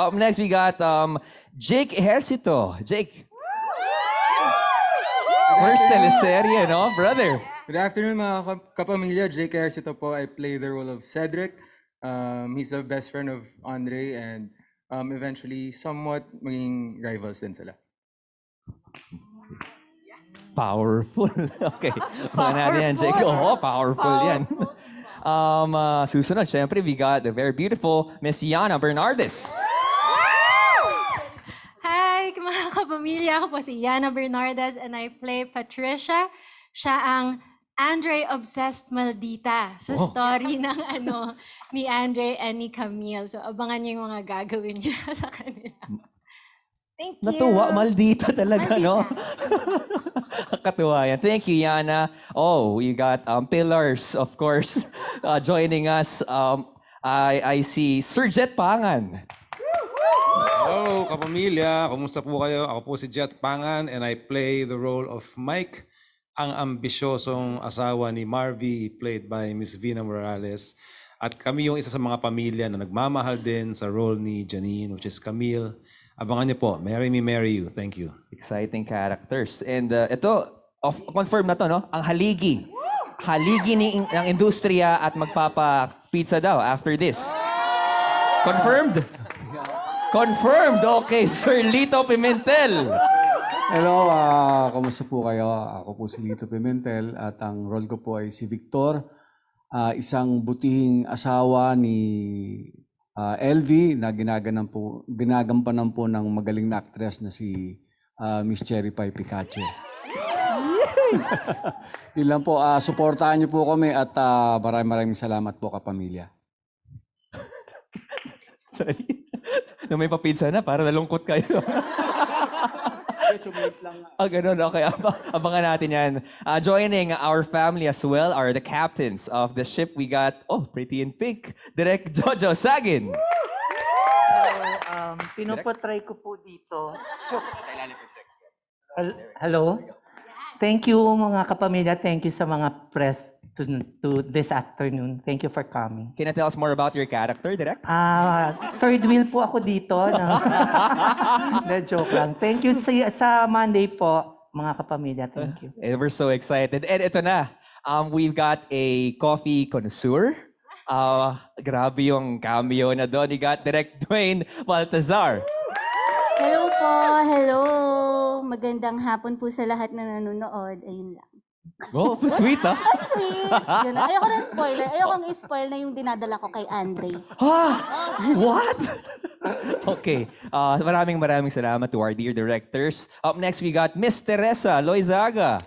Up next, we got um, Jake Ejercito. Jake. First teleserye, no, brother? Good afternoon mga kap- kapamilya. Jake Ejercito po. I play the role of Cedric. Um, he's the best friend of Andre and um, eventually somewhat maging rivals din sila. Powerful. okay. Mga natin yan, Jake. Oo, powerful yan. um, uh, susunod, syempre, we got the very beautiful Miss Yana Bernardes. Mga kapamilya. Ako po si Yana Bernardes and I play Patricia. Siya ang Andre Obsessed Maldita sa Oh. story ng ano ni Andre and ni Camille. So abangan niyo yung mga gagawin niya sa kanila. Thank you. Natuwa, maldita talaga, no? Katuwa yan. Thank you, Yana. Oh, we got um, Pillars, of course, uh, joining us. Um, I, I see Sir Jet Pangan. Hello, kapamilya. Kumusta po kayo? Ako po si Jet Pangan and I play the role of Mike, ang ambisyosong asawa ni Marvy, played by Miss Vina Morales. At kami yung isa sa mga pamilya na nagmamahal din sa role ni Janine, which is Camille. Abangan niyo po. Marry me, marry you. Thank you. Exciting characters. And uh, ito, of, confirm na to, no? Ang haligi. Haligi ni, ng industriya at magpapa-pizza daw after this. Confirmed? Confirmed. Okay, Sir Lito Pimentel. Hello, ah, kamusta po kayo? Ako po si Lito Pimentel at ang role ko po ay si Victor, ah, isang butihing asawa ni ah, LV na ginaganan po, ginagampanan po ng magaling na actress na si ah, Miss Cherry Pie Picache. Yun lang po, ah, suportahan niyo po kami at ah, maraming maraming salamat po kapamilya. Sorry. Nung may pa-pizza na, para nalungkot kayo. Ah, ganun. Okay, Ab- abangan natin yan. Uh, joining our family as well are the captains of the ship. We got, oh, pretty in pink, Direk Jojo Sagin. um, pinopatry ko po dito. Hel- Hello? Thank you mga kapamilya. Thank you sa mga press to, to this afternoon. Thank you for coming. Can you tell us more about your character, Direk? Ah, third wheel po ako dito. No? Na joke lang. Thank you sa, sa Monday po, mga kapamilya. Thank you. And we're so excited. And ito na, um, we've got a coffee connoisseur. Uh, grabe yung cameo na doon. You got Direk Dwayne Baltazar. Hello po, hello. Magandang hapon po sa lahat na nanonood. Ayun lang. Oh, sweet ah. Ah, sweet. Yun na. Ayoko ng spoiler. Ayoko ng spoil na yung dinadala ko kay Andre. Ha? What? okay. Uh, maraming maraming salamat to our dear directors. Up next, we got Miss Teresa Loizaga.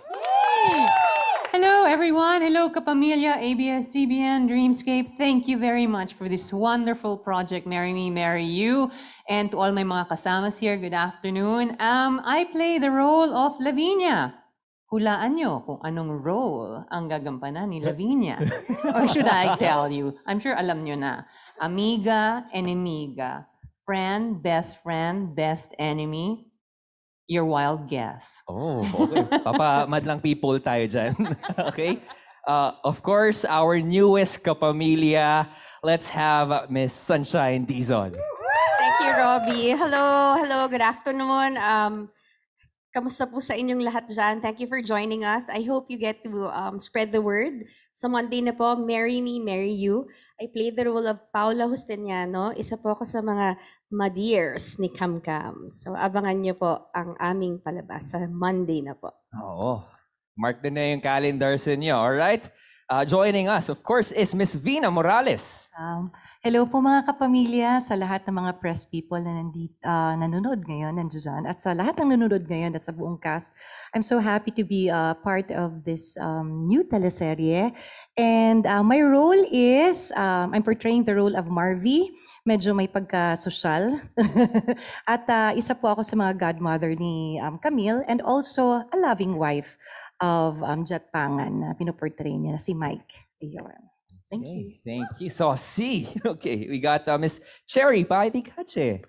Hello, everyone. Hello, Kapamilya, ABS-CBN, Dreamscape. Thank you very much for this wonderful project, Marry Me, Marry You. And to all my mga kasamas here, good afternoon. Um, I play the role of Lavinia. Hulaan nyo kung anong role ang gagampanan ni Lavinia. Or should I tell you? I'm sure alam nyo na. Amiga, enemiga. Friend, best friend, best enemy. Your wild guess. Oh, okay. Papa, madlang people tayo dyan. okay? Uh, of course, our newest kapamilya. Let's have Miss Sunshine Dizon. Thank you, Robbie. Hello, hello, good afternoon. Um, kamusta po sa inyong lahat dyan? Thank you for joining us. I hope you get to um, spread the word. Sa Monday na po, Marry Me, Marry You. I played the role of Paula Justiniano. Isa po ako sa mga Madiers ni Cam. So abangan niyo po ang aming palabas sa Monday na po. Oo. Mark din na yung calendars ninyo, alright? Uh, joining us, of course, is Miss Vina Morales. Um, hello po mga kapamilya sa lahat ng mga press people na nandito, uh, nanonood ngayon, nandiyan At sa lahat ng nanonood ngayon at sa buong cast, I'm so happy to be uh, part of this um, new teleserye. And uh, my role is, um, I'm portraying the role of Marvy. Medyo may pagka-social. at uh, isa po ako sa mga godmother ni um, Camille and also a loving wife of um, Jet Pangan na pinoportray niya, si Mike. Ayun. Thank you. Okay, Thank you. So, C. Okay, we got uh, Miss Cherry Paiti Kache.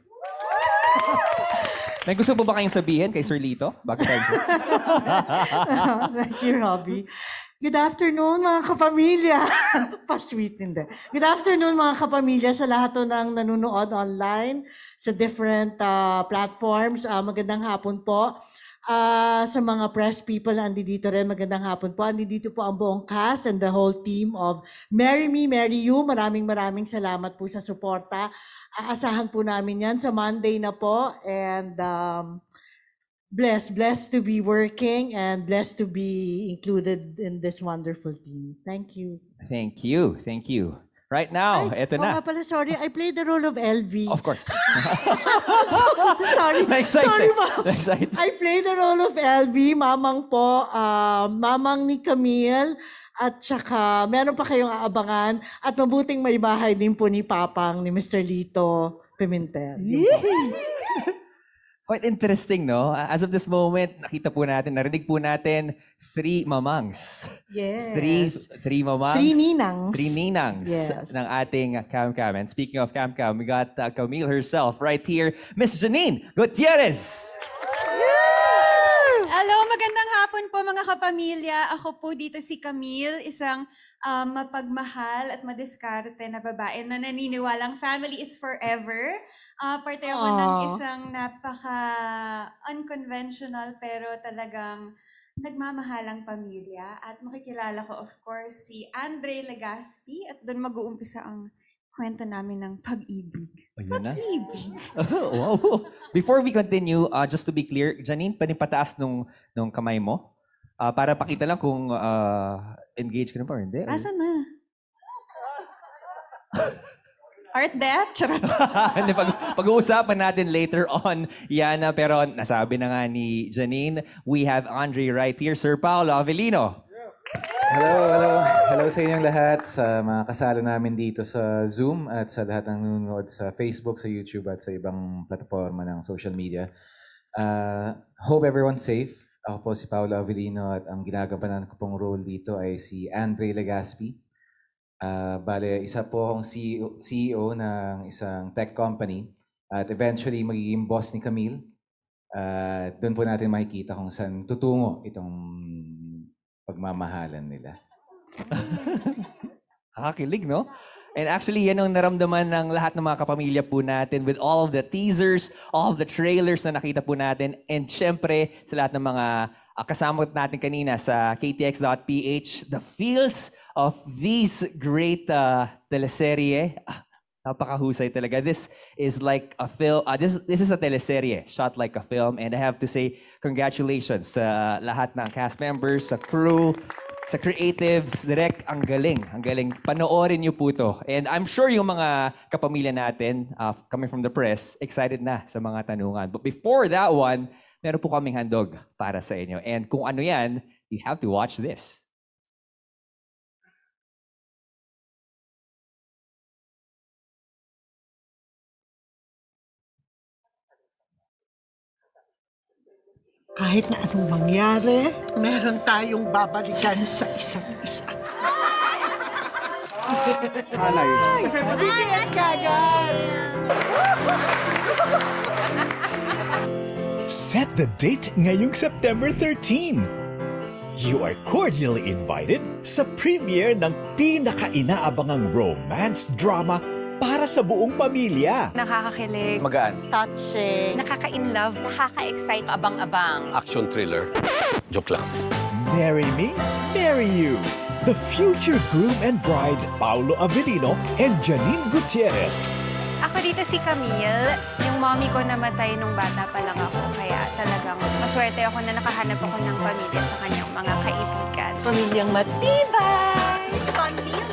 May gusto po ba kayong sabihin kay Sir Lito? Bago tayo. Thank you, Robbie. Good afternoon mga kapamilya. Pa-sweet hindi. Good afternoon mga kapamilya sa lahat to ng nanonood online sa different uh, platforms. Uh, magandang hapon po. Uh, sa mga press people na andito rin, magandang hapon po. Andito po ang buong cast and the whole team of Marry Me, Marry You. Maraming maraming salamat po sa suporta. Aasahan po namin yan sa Monday na po. And um, blessed, blessed to be working and blessed to be included in this wonderful team. Thank you. Thank you. Thank you. Right now, eto Oo na. nga pala, sorry. I played the role of LV. Of course. sorry. Na-excited. Sorry, ma'am. Na-excited. I played the role of LV, mamang po, ah, mamang ni Camille, at saka meron pa kayong aabangan, at mabuting may bahay din po ni Papang, ni Mr. Lito Pimentel. Po. Quite interesting, no? As of this moment, nakita po natin, narinig po natin three mamangs. Yes. Three, three mamangs. Three ninangs. Three ninangs Yes. ng ating Cam Cam. And speaking of Cam Cam, we got uh, Camille herself right here, Miss Janine Gutierrez. Hello, magandang hapon po mga kapamilya. Ako po dito si Camille, isang um, mapagmahal at madiskarte na babae na naniniwalang family is forever. Ah, parte ako ng isang napaka unconventional pero talagang nagmamahalang pamilya. At makikilala ko of course si Andre Legaspi at doon mag-uumpisa ang kwento namin ng pag-ibig. Ayun na. Pag-ibig. wow. Before we continue, uh, just to be clear, Janine, pwedeng pataas nung, nung kamay mo uh, para pakita lang kung uh, engaged ka na ba or hindi. Asa na? Art death? Charot. Hindi, pag, pag-uusapan natin later on yan. ah, Pero nasabi na nga ni Janine, we have Andre right here. Sir Paolo Avellino. Hello, hello. Hello sa inyong lahat, sa mga kasalo namin dito sa Zoom at sa lahat ng nanonood sa Facebook, sa YouTube at sa ibang plataforma ng social media. Uh, hope everyone's safe. Ako po si Paolo Avellino at ang ginagampanan ko pong role dito ay si Andre Legaspi. Uh, bale, isa po akong CEO, CEO ng isang tech company at eventually magiging boss ni Camille. Uh, doon po natin makikita kung saan tutungo itong pagmamahalan nila. Nakakilig, no? And actually, yan ang naramdaman ng lahat ng mga kapamilya po natin with all of the teasers, all of the trailers na nakita po natin, and syempre sa lahat ng mga uh, kasama natin kanina sa ktx.ph, the feels of these great uh, teleserye. Ah, napakahusay talaga. This is like a film, uh, this, this is a teleserye shot like a film, and I have to say congratulations sa lahat ng cast members, sa crew, sa creatives, direct, ang galing. Ang galing. Panoorin niyo po to. And I'm sure yung mga kapamilya natin, uh, coming from the press, excited na sa mga tanungan. But before that one, meron po kaming handog para sa inyo. And kung ano yan, you have to watch this. Kahit na anong mangyari, meron tayong babalikan sa isa't isa. Alay. BTS kagad! Set the date ngayong September 13. You are cordially invited sa premiere ng pinaka-inaabangang romance drama para sa buong pamilya. Nakakakilig. Magaan. Touching. Nakaka-inlove. Nakaka-excite. Abang-abang. Action thriller. Joke lang. Marry Me, Marry You. The future groom and bride, Paulo Avellino and Janine Gutierrez. Ako dito si Camille. Yung mommy ko namatay nung bata pa lang ako. Kaya talagang maswerte ako na nakahanap ako ng pamilya sa kanyang mga kaibigan. Pamilyang matibay! Pamilyang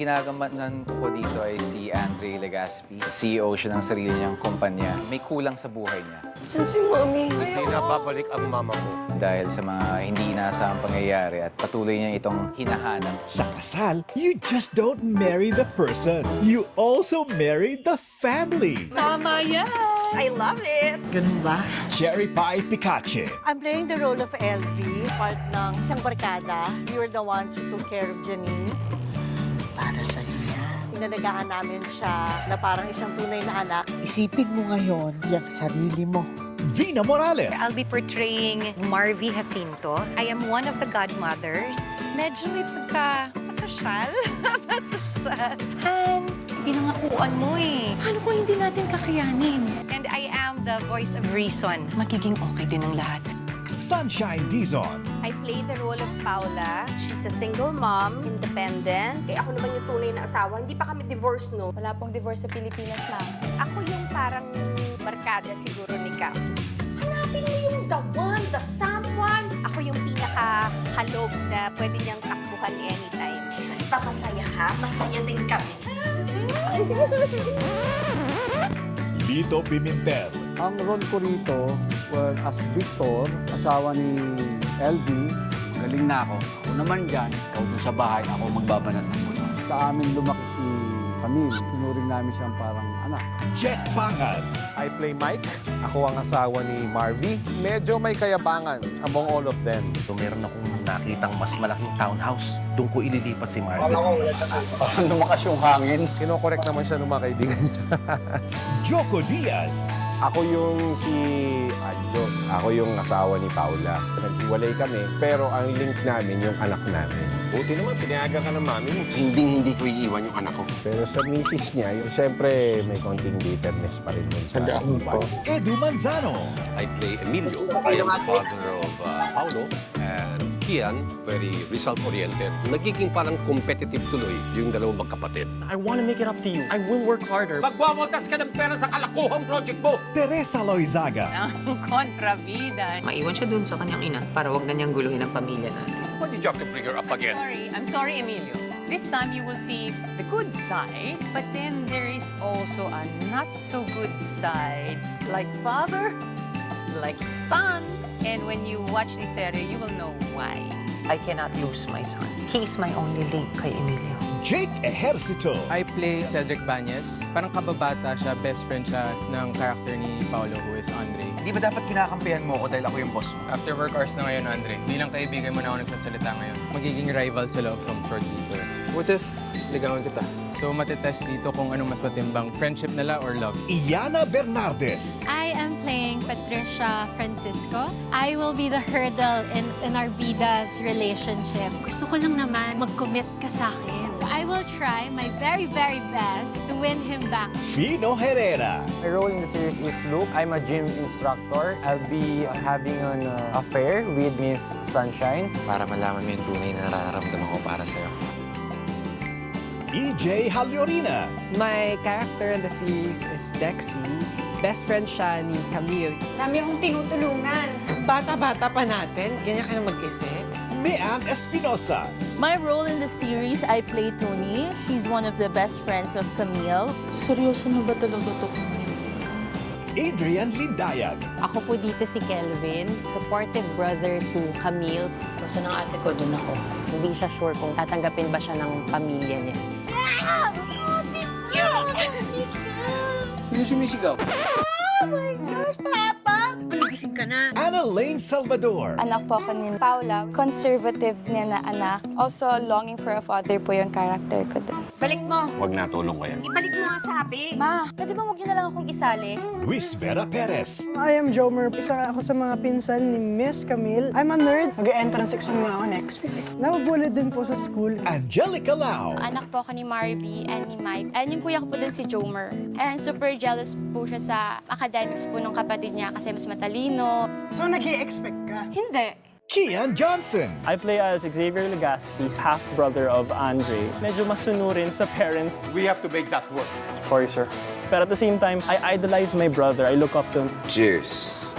Ang ginagamanan ko dito ay si Andre Legaspi. CEO siya ng sarili niyang kumpanya. May kulang sa buhay niya. Saan si mommy? Hindi na babalik ang mama ko. Dahil sa mga hindi inaasahang pangyayari at patuloy niya itong hinahanap. Sa kasal, you just don't marry the person. You also marry the family. Tama yan! I love it! Ganun ba? Cherry Pie Picache. I'm playing the role of LV, part ng isang barkada. We were the ones who took care of Janine. Para sa yan. Inalagaan namin siya na parang isang tunay na anak. Isipin mo ngayon, yung sarili mo. Vina Morales. I'll be portraying Marvy Jacinto. I am one of the godmothers. Medyo may pagka pasosyal. pasosyal. Han, pinangakuan mo eh. Paano kung hindi natin kakayanin? And I am the voice of reason. Magiging okay din ang lahat. Sunshine Dizon. I play the role of Paula. She's a single mom, independent. Eh, ako naman yung tunay na asawa. Hindi pa kami divorced, no? Wala pong divorce sa Pilipinas, ma'am. Ako yung parang barkada siguro ni Campus. Hanapin mo yung the one, the someone. Ako yung pinaka-halog na pwede niyang takbuhan anytime. Basta masaya ha, masaya din kami. Lito Pimentel. Ang role ko rito, well, as Victor, asawa ni LV, galing na ako. Ako naman dyan, ikaw dun sa bahay, ako magbabanat ng mundo. Sa amin lumaki si Camille, tinuring namin siyang parang anak. Jet Pangan. I play Mike. Ako ang asawa ni Marvy. Medyo may kayabangan among all of them. So meron akong nakitang mas malaking townhouse. Doon ko ililipat si Marvy. Parang lumakas yung hangin. Kinokorek naman siya ng mga kaibigan niya. Joko Diaz. Ako yung si Adjo. Ako yung asawa ni Paula. Naghiwalay kami, pero ang link namin yung anak namin. Buti naman, pinayagan ka ng mami mo. Hindi, hindi ko iiwan yung anak ko. Pero sa misis niya, yung siyempre may konting bitterness pa rin dun sa buhay. Edu Manzano. I play Emilio. I am the father of uh, Paulo and Kian, very result-oriented. Nagiging parang competitive tuloy yung dalawang magkapatid. I want to make it up to you. I will work harder. Magwawatas ka ng pera sa kalakuhang project mo! Teresa Loizaga. Ang kontrabida. Maiwan siya dun sa kanyang ina para wag na niyang guluhin ang pamilya natin. Why did you have to bring her up again? Sorry, I'm sorry, Emilio. This time you will see the good side, but then there is also a not so good side. Like father, like son. And when you watch this series, you will know why. I cannot lose my son. He's my only link kay Emilio. Jake Ejercito. I play Cedric Banyes. Parang kababata siya, best friend siya ng character ni Paolo who is Andre. Di ba dapat kinakampihan mo ako dahil ako yung boss mo? After work hours na ngayon, Andre, bilang kaibigan mo na ako nagsasalita ngayon, magiging rival sila of some sort dito. What if ligawan kita? So matitest dito kung anong mas matimbang, friendship nila or love. Iana Bernardes. I am playing Patricia Francisco. I will be the hurdle in, in our bida's relationship. Gusto ko lang naman mag-commit ka sa akin. So I will try my very, very best to win him back. Fino Herrera. My role in the series is Luke. I'm a gym instructor. I'll be having an uh, affair with Miss Sunshine. Para malaman mo yung tunay na nararamdaman ko para sa'yo. EJ Haliorina. My character in the series is Dexy. Best friend siya ni Camille. Dami akong tinutulungan. Bata-bata pa natin, ganyan ka na mag-isip. Mean Espinosa. My role in the series, I play Tony. She's one of the best friends of Camille. Seryoso na ba talaga to? Adrian Lindayag. Ako po dito si Kelvin, supportive brother to Camille. Gusto ng ate ko, dun ako. Hindi siya sure kung tatanggapin ba siya ng pamilya niya. 啊我弟子弟 Sino sumisigaw? Oh my gosh, Papa! Gising ka na. Anna Lane Salvador. Anak po ako ni Paula. Conservative niya na anak. Also, longing for a father po yung character ko doon. Balik mo. Huwag na, tulong ko yan. Ibalik mo nga sabi. Ma, pwede ba huwag niyo na lang akong isali? Luis Vera Perez. I am Jomer. Isa ako sa mga pinsan ni Miss Camille. I'm a nerd. Mag-entrance exam na ako next week. Nabubulid din po sa school. Angelica Lau. Anak po ako ni Marvy and ni Mike. And yung kuya ko po din si Jomer. And super jealous po siya sa academics po ng kapatid niya kasi mas matalino. So, nag expect ka? Hindi. Kian Johnson. I play as Xavier Legaspi, half-brother of Andre. Medyo masunurin sa parents. We have to make that work. Sorry, sir. But at the same time, I idolize my brother. I look up to him. Cheers.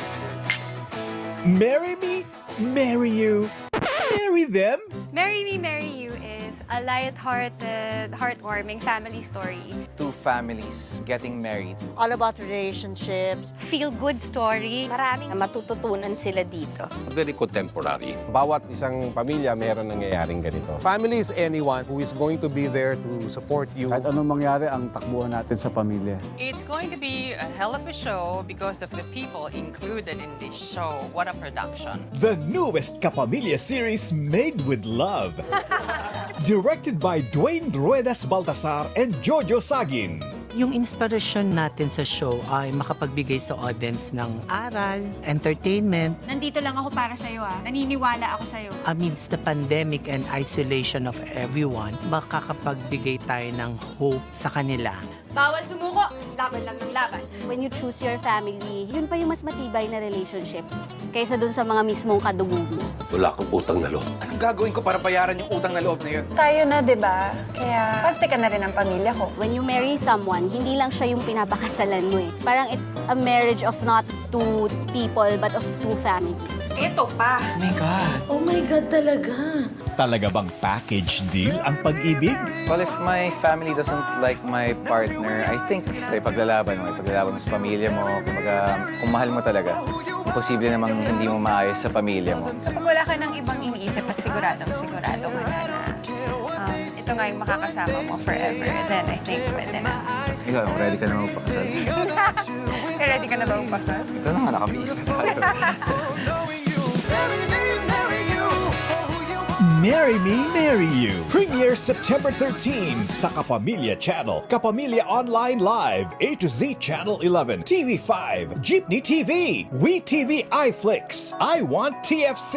Marry me, marry you, marry them. Marry Me, Marry You is a light-hearted, heartwarming family story. Two families getting married. All about relationships. Feel-good story. Maraming matututunan sila dito. Very contemporary. Bawat isang pamilya meron nangyayaring ganito. Family is anyone who is going to be there to support you. Kahit anong mangyari, ang takbuhan natin sa pamilya. It's going to be a hell of a show because of the people included in this show. What a production. The newest Kapamilya series made with love. Directed by Dwayne Ruedas Baltasar and Jojo Sagin. Yung inspirasyon natin sa show ay makapagbigay sa audience ng aral, entertainment, Nandito lang ako para sa'yo ah. Naniniwala ako sa'yo. amidst the pandemic and isolation of everyone, makakapagbigay tayo ng hope sa kanila. Bawal sumuko! Laban lang ng laban. When you choose your family, yun pa yung mas matibay na relationships kaysa dun sa mga mismong kadugo mo. Wala akong utang na loob. Anong gagawin ko para bayaran yung utang na loob na yun? Tayo na, di ba? Kaya, parte ka na rin ng pamilya ko. When you marry someone, hindi lang siya yung pinapakasalan mo eh. Parang it's a marriage of not two people, but of two families. Ito pa. Oh my God. Oh my God, talaga. Talaga bang package deal ang pag-ibig? Well, if my family doesn't like my partner, I think may paglalaban mo, ipaglalaban mo sa pamilya mo. Kumbaga, kung mahal mo talaga, imposible namang hindi mo maayos sa pamilya mo. Kapag wala ka ng ibang iniisip at siguradong sigurado ka na na um, ito nga yung makakasama mo forever, then I think pwede na. Ikaw, ready ka na magpakasal? Ready ka na ba magpasal? Ito na nga, nakabihis na tayo. Marry Me, Marry You. Premiere September 13 sa Kapamilya Channel, Kapamilya Online Live, A to Z Channel 11, TV5, Jeepney TV, WeTV iFlix, I Want TFC.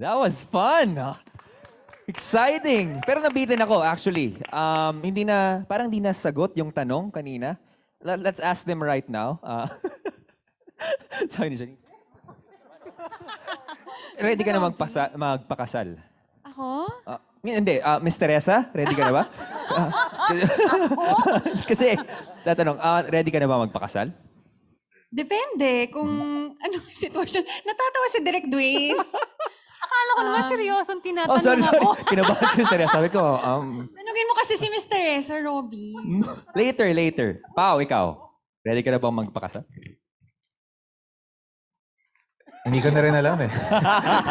That was fun. Exciting. Pero nabitin ako actually. Um, hindi na, parang hindi na sagot yung tanong kanina. Let- Let's ask them right now. Uh, sabi ni Janine. Ready ka na magpasa, magpakasal? Ako? Ah, hindi, ah, Miss Teresa, ready ka na ba? Ah, kasi, tatanong, ah, ready ka na ba magpakasal? Depende kung anong sitwasyon. Natatawa si Direk Dwayne. Akala ko naman seryosong tinatanong Oh, sorry, sorry. ako. Kinabahan si Miss Teresa. Sabi ko, um, Tanungin mo kasi si Miss Teresa, Robby. later, later. Pao, ikaw. Ready ka na bang magpakasal? Hindi ko na rin alam eh.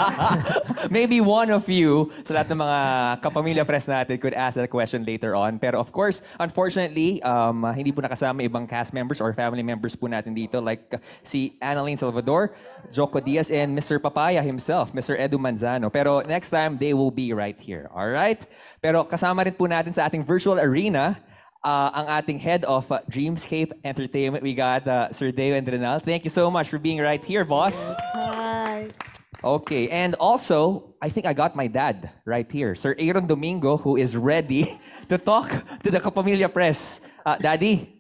Maybe one of you sa lahat ng mga kapamilya press natin could ask that question later on. Pero of course, unfortunately, um, hindi po nakasama ibang cast members or family members po natin dito like uh, si Annalyn Salvador, Joko Diaz, and Mr. Papaya himself, Mr. Edu Manzano. Pero next time, they will be right here. Alright? Pero kasama rin po natin sa ating virtual arena uh, ang ating head of uh, Dreamscape Entertainment. We got uh, Sir Deo Endrenal. Thank you so much for being right here, boss. Hi. Okay, and also, I think I got my dad right here, Sir Aaron Domingo, who is ready to talk to the Kapamilya Press. Uh, Daddy,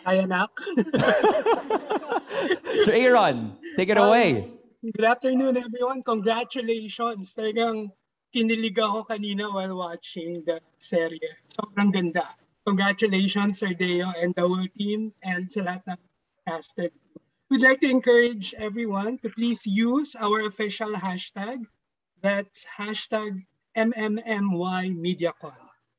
Hi, anak. Sir Aaron, take it away. Good afternoon, everyone. Congratulations. Talagang kinilig ako kanina while watching the serye. Sobrang ganda. Congratulations, Sir and the whole team and sa lahat ng casted. We'd like to encourage everyone to please use our official hashtag. That's hashtag MMMY MediaCon.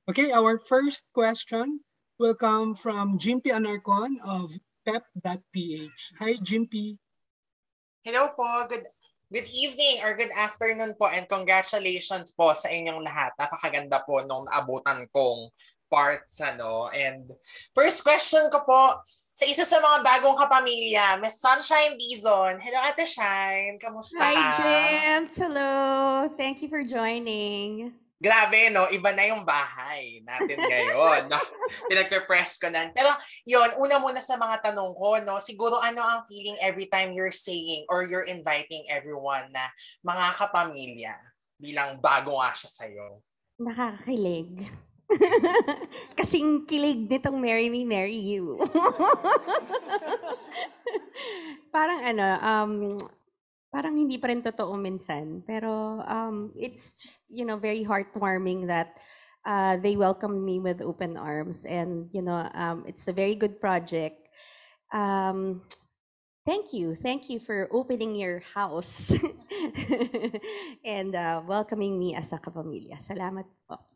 Okay, our first question will come from Jimpy Anarcon of pep.ph. Hi, Jimpy. Hello po. Good good evening or good afternoon po and congratulations po sa inyong lahat. Napakaganda po nung naabutan kong parts ano. And first question ko po sa isa sa mga bagong kapamilya, Miss Sunshine Dizon. Hello Ate Shine, kamusta Hi? James. Hello. Thank you for joining. Grabe, no? Iba na yung bahay natin ngayon. no? Pinagpe-press ko na. Pero yon una muna sa mga tanong ko, no? Siguro ano ang feeling every time you're saying or you're inviting everyone na mga kapamilya bilang bago nga siya sa'yo? Nakakakilig. Kasing kilig nitong Marry Me, Marry You. parang ano, um, parang hindi pa rin totoo minsan. Pero um, it's just, you know, very heartwarming that uh, they welcomed me with open arms. And, you know, um, it's a very good project. Um, thank you. Thank you for opening your house and uh, welcoming me as a kapamilya. Salamat po.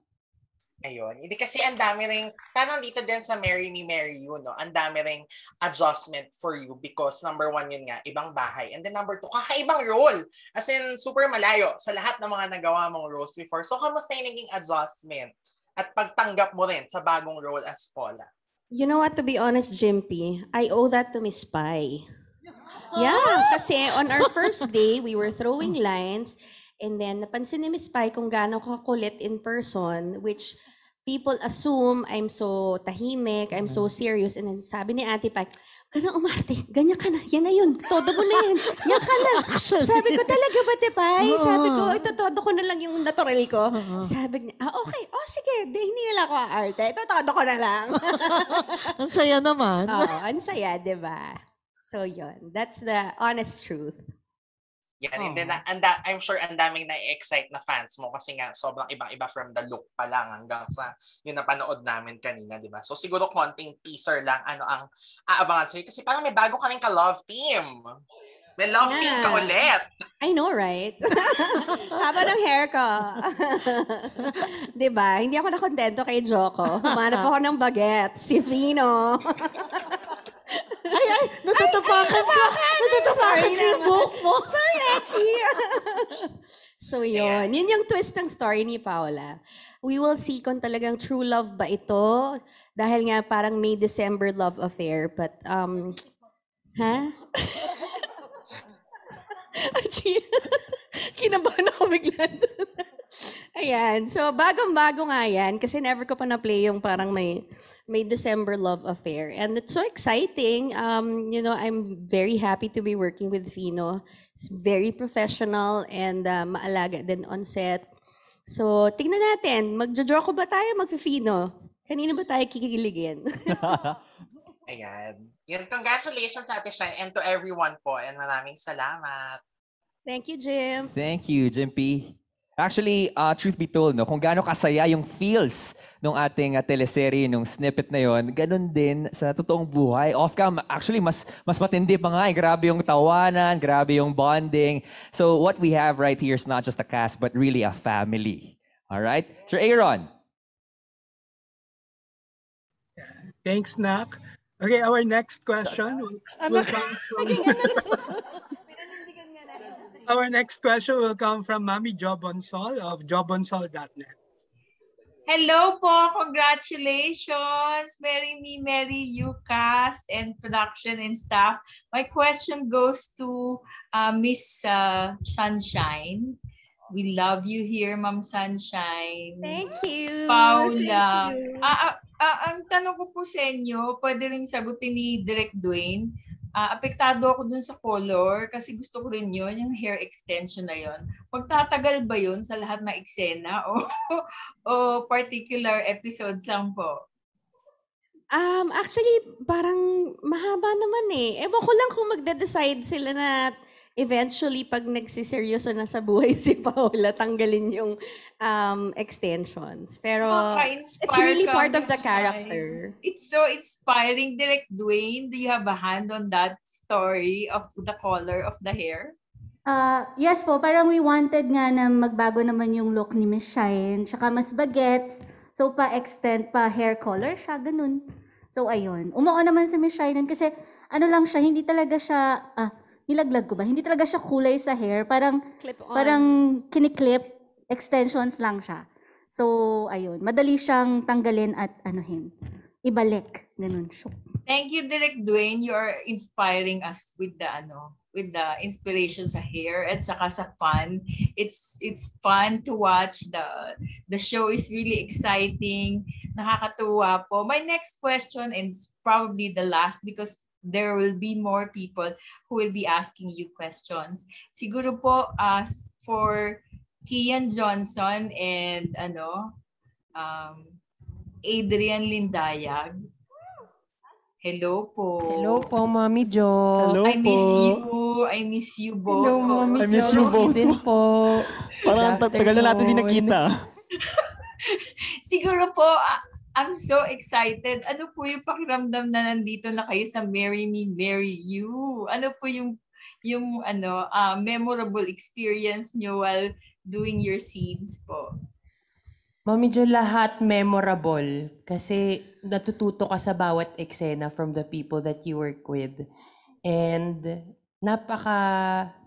Ayun. Hindi kasi ang dami ring, parang dito din sa Marry Me, Marry You, no? Ang dami ring adjustment for you because number one yun nga, ibang bahay. And then number two, kakaibang role. As in, super malayo sa lahat ng mga nagawa mong roles before. So, kamusta yung naging adjustment at pagtanggap mo rin sa bagong role as Paula? You know what, to be honest, Jimpy, I owe that to Miss Pai. Yeah, kasi on our first day, we were throwing lines and then napansin ni Miss Pai kung gaano ka kulit in person, which people assume I'm so tahimik, I'm so serious. And then sabi ni Ate Pai, ganun umarte, ganyan ka na, yan na yun, todo mo na yan, yan ka na. sabi ko, talaga ba, Ate Pai? Sabi ko, ito, todo ko na lang yung natural ko. Sabi niya, ah, okay, oh sige, di, hindi na lang ako aarte, ito, todo ko na lang. Ang saya naman. Oo, ang saya, di ba? So yun, that's the honest truth. Yan, and then, anda, I'm sure ang daming na-excite na fans mo kasi nga sobrang ibang-iba from the look pa lang hanggang sa yung napanood namin kanina, di ba? So siguro konting teaser lang ano ang aabangan sa'yo kasi parang may bago kaming ka-love team. May love team ka Yeah. ulit. I know, right? Haba ng hair ko. 'Di ba? Hindi ako nakontento kay Joko. Humanap ako ng baget. Si Fino. ay, ay, natatapakan ka. Natatapakan ka yung buhok mo. Sorry, Echi. so, yun. Yun yung twist ng story ni Paula. We will see kung talagang true love ba ito. Dahil nga parang May December love affair. But, um, ha? Echi, kinabahan ako bigla dun. Ayan. So, bagong-bago nga yan. Kasi never ko pa na-play yung parang may, may December love affair. And it's so exciting. Um, you know, I'm very happy to be working with Fino. He's very professional and uh, maalaga din on set. So, tingnan natin. Magjo-joko ba tayo, mag-Fino? Kanina ba tayo kikiligin? Ayan. Yan, congratulations Ate Shine and to everyone po and maraming salamat. Thank you, Jim. Thank you, Jimpy. Actually, uh, truth be told, no, kung gaano kasaya yung feels ng ating uh, teleserye, nung snippet na yon, ganun din sa totoong buhay. Off-cam, actually, mas, mas matindi pa nga. Eh. Grabe yung tawanan, grabe yung bonding. So what we have right here is not just a cast, but really a family. All right? Sir Aaron. Thanks, Nak. Okay, our next question will, will come from... our next question will come from Mami Jobonsol of jobonsol.net. Hello po! Congratulations! Marry me, marry you cast and production and staff. My question goes to uh, Miss uh, Sunshine. We love you here, Ma'am Sunshine. Thank you. Paula. Thank you. Ah, ah, ah, ang tanong ko po sa inyo, pwede rin sagutin ni Direk Dwayne. Ah, apektado ako dun sa color kasi gusto ko rin yun, yung hair extension na yun. Magtatagal ba yun sa lahat ng eksena o, o particular episodes lang po? Um, actually, parang mahaba naman eh. Ewan ko lang kung magde-decide sila na eventually pag nagsiseryoso na sa buhay si Paula, tanggalin yung um, extensions. Pero it's really part of the character. It's so inspiring. Direct Dwayne, do you have a hand on that story of the color of the hair? Ah, yes po, parang we wanted nga na magbago naman yung look ni Miss Shine. Tsaka mas bagets. So, pa-extend, pa-hair color siya, ganun. So, ayun. Umuo naman si Miss Shine kasi ano lang siya, hindi talaga siya, ah, nilaglag ko ba? Hindi talaga siya kulay sa hair. Parang, Clip-on. parang kiniklip, extensions lang siya. So, ayun. Madali siyang tanggalin at anuhin. Ibalik. Ganun. Shuk. Thank you, Direct Dwayne. You are inspiring us with the ano, with the inspiration sa hair at saka sa fun. It's it's fun to watch. The the show is really exciting. Nakakatuwa po. My next question and probably the last because there will be more people who will be asking you questions. Siguro po as for Kian Johnson and ano um Adrian Lindayag. Hello po. Hello po, Mami Jo. I miss you. I miss you both. Hello, Mami I miss you both. din po. Parang tagal na natin din nakita. Siguro po, ah, I'm so excited. Ano po yung pakiramdam na nandito na kayo sa Marry Me, Marry You? Ano po yung yung ano ah, memorable experience nyo while doing your scenes po? Mami Jo, lahat memorable kasi natututo ka sa bawat eksena from the people that you work with. And napaka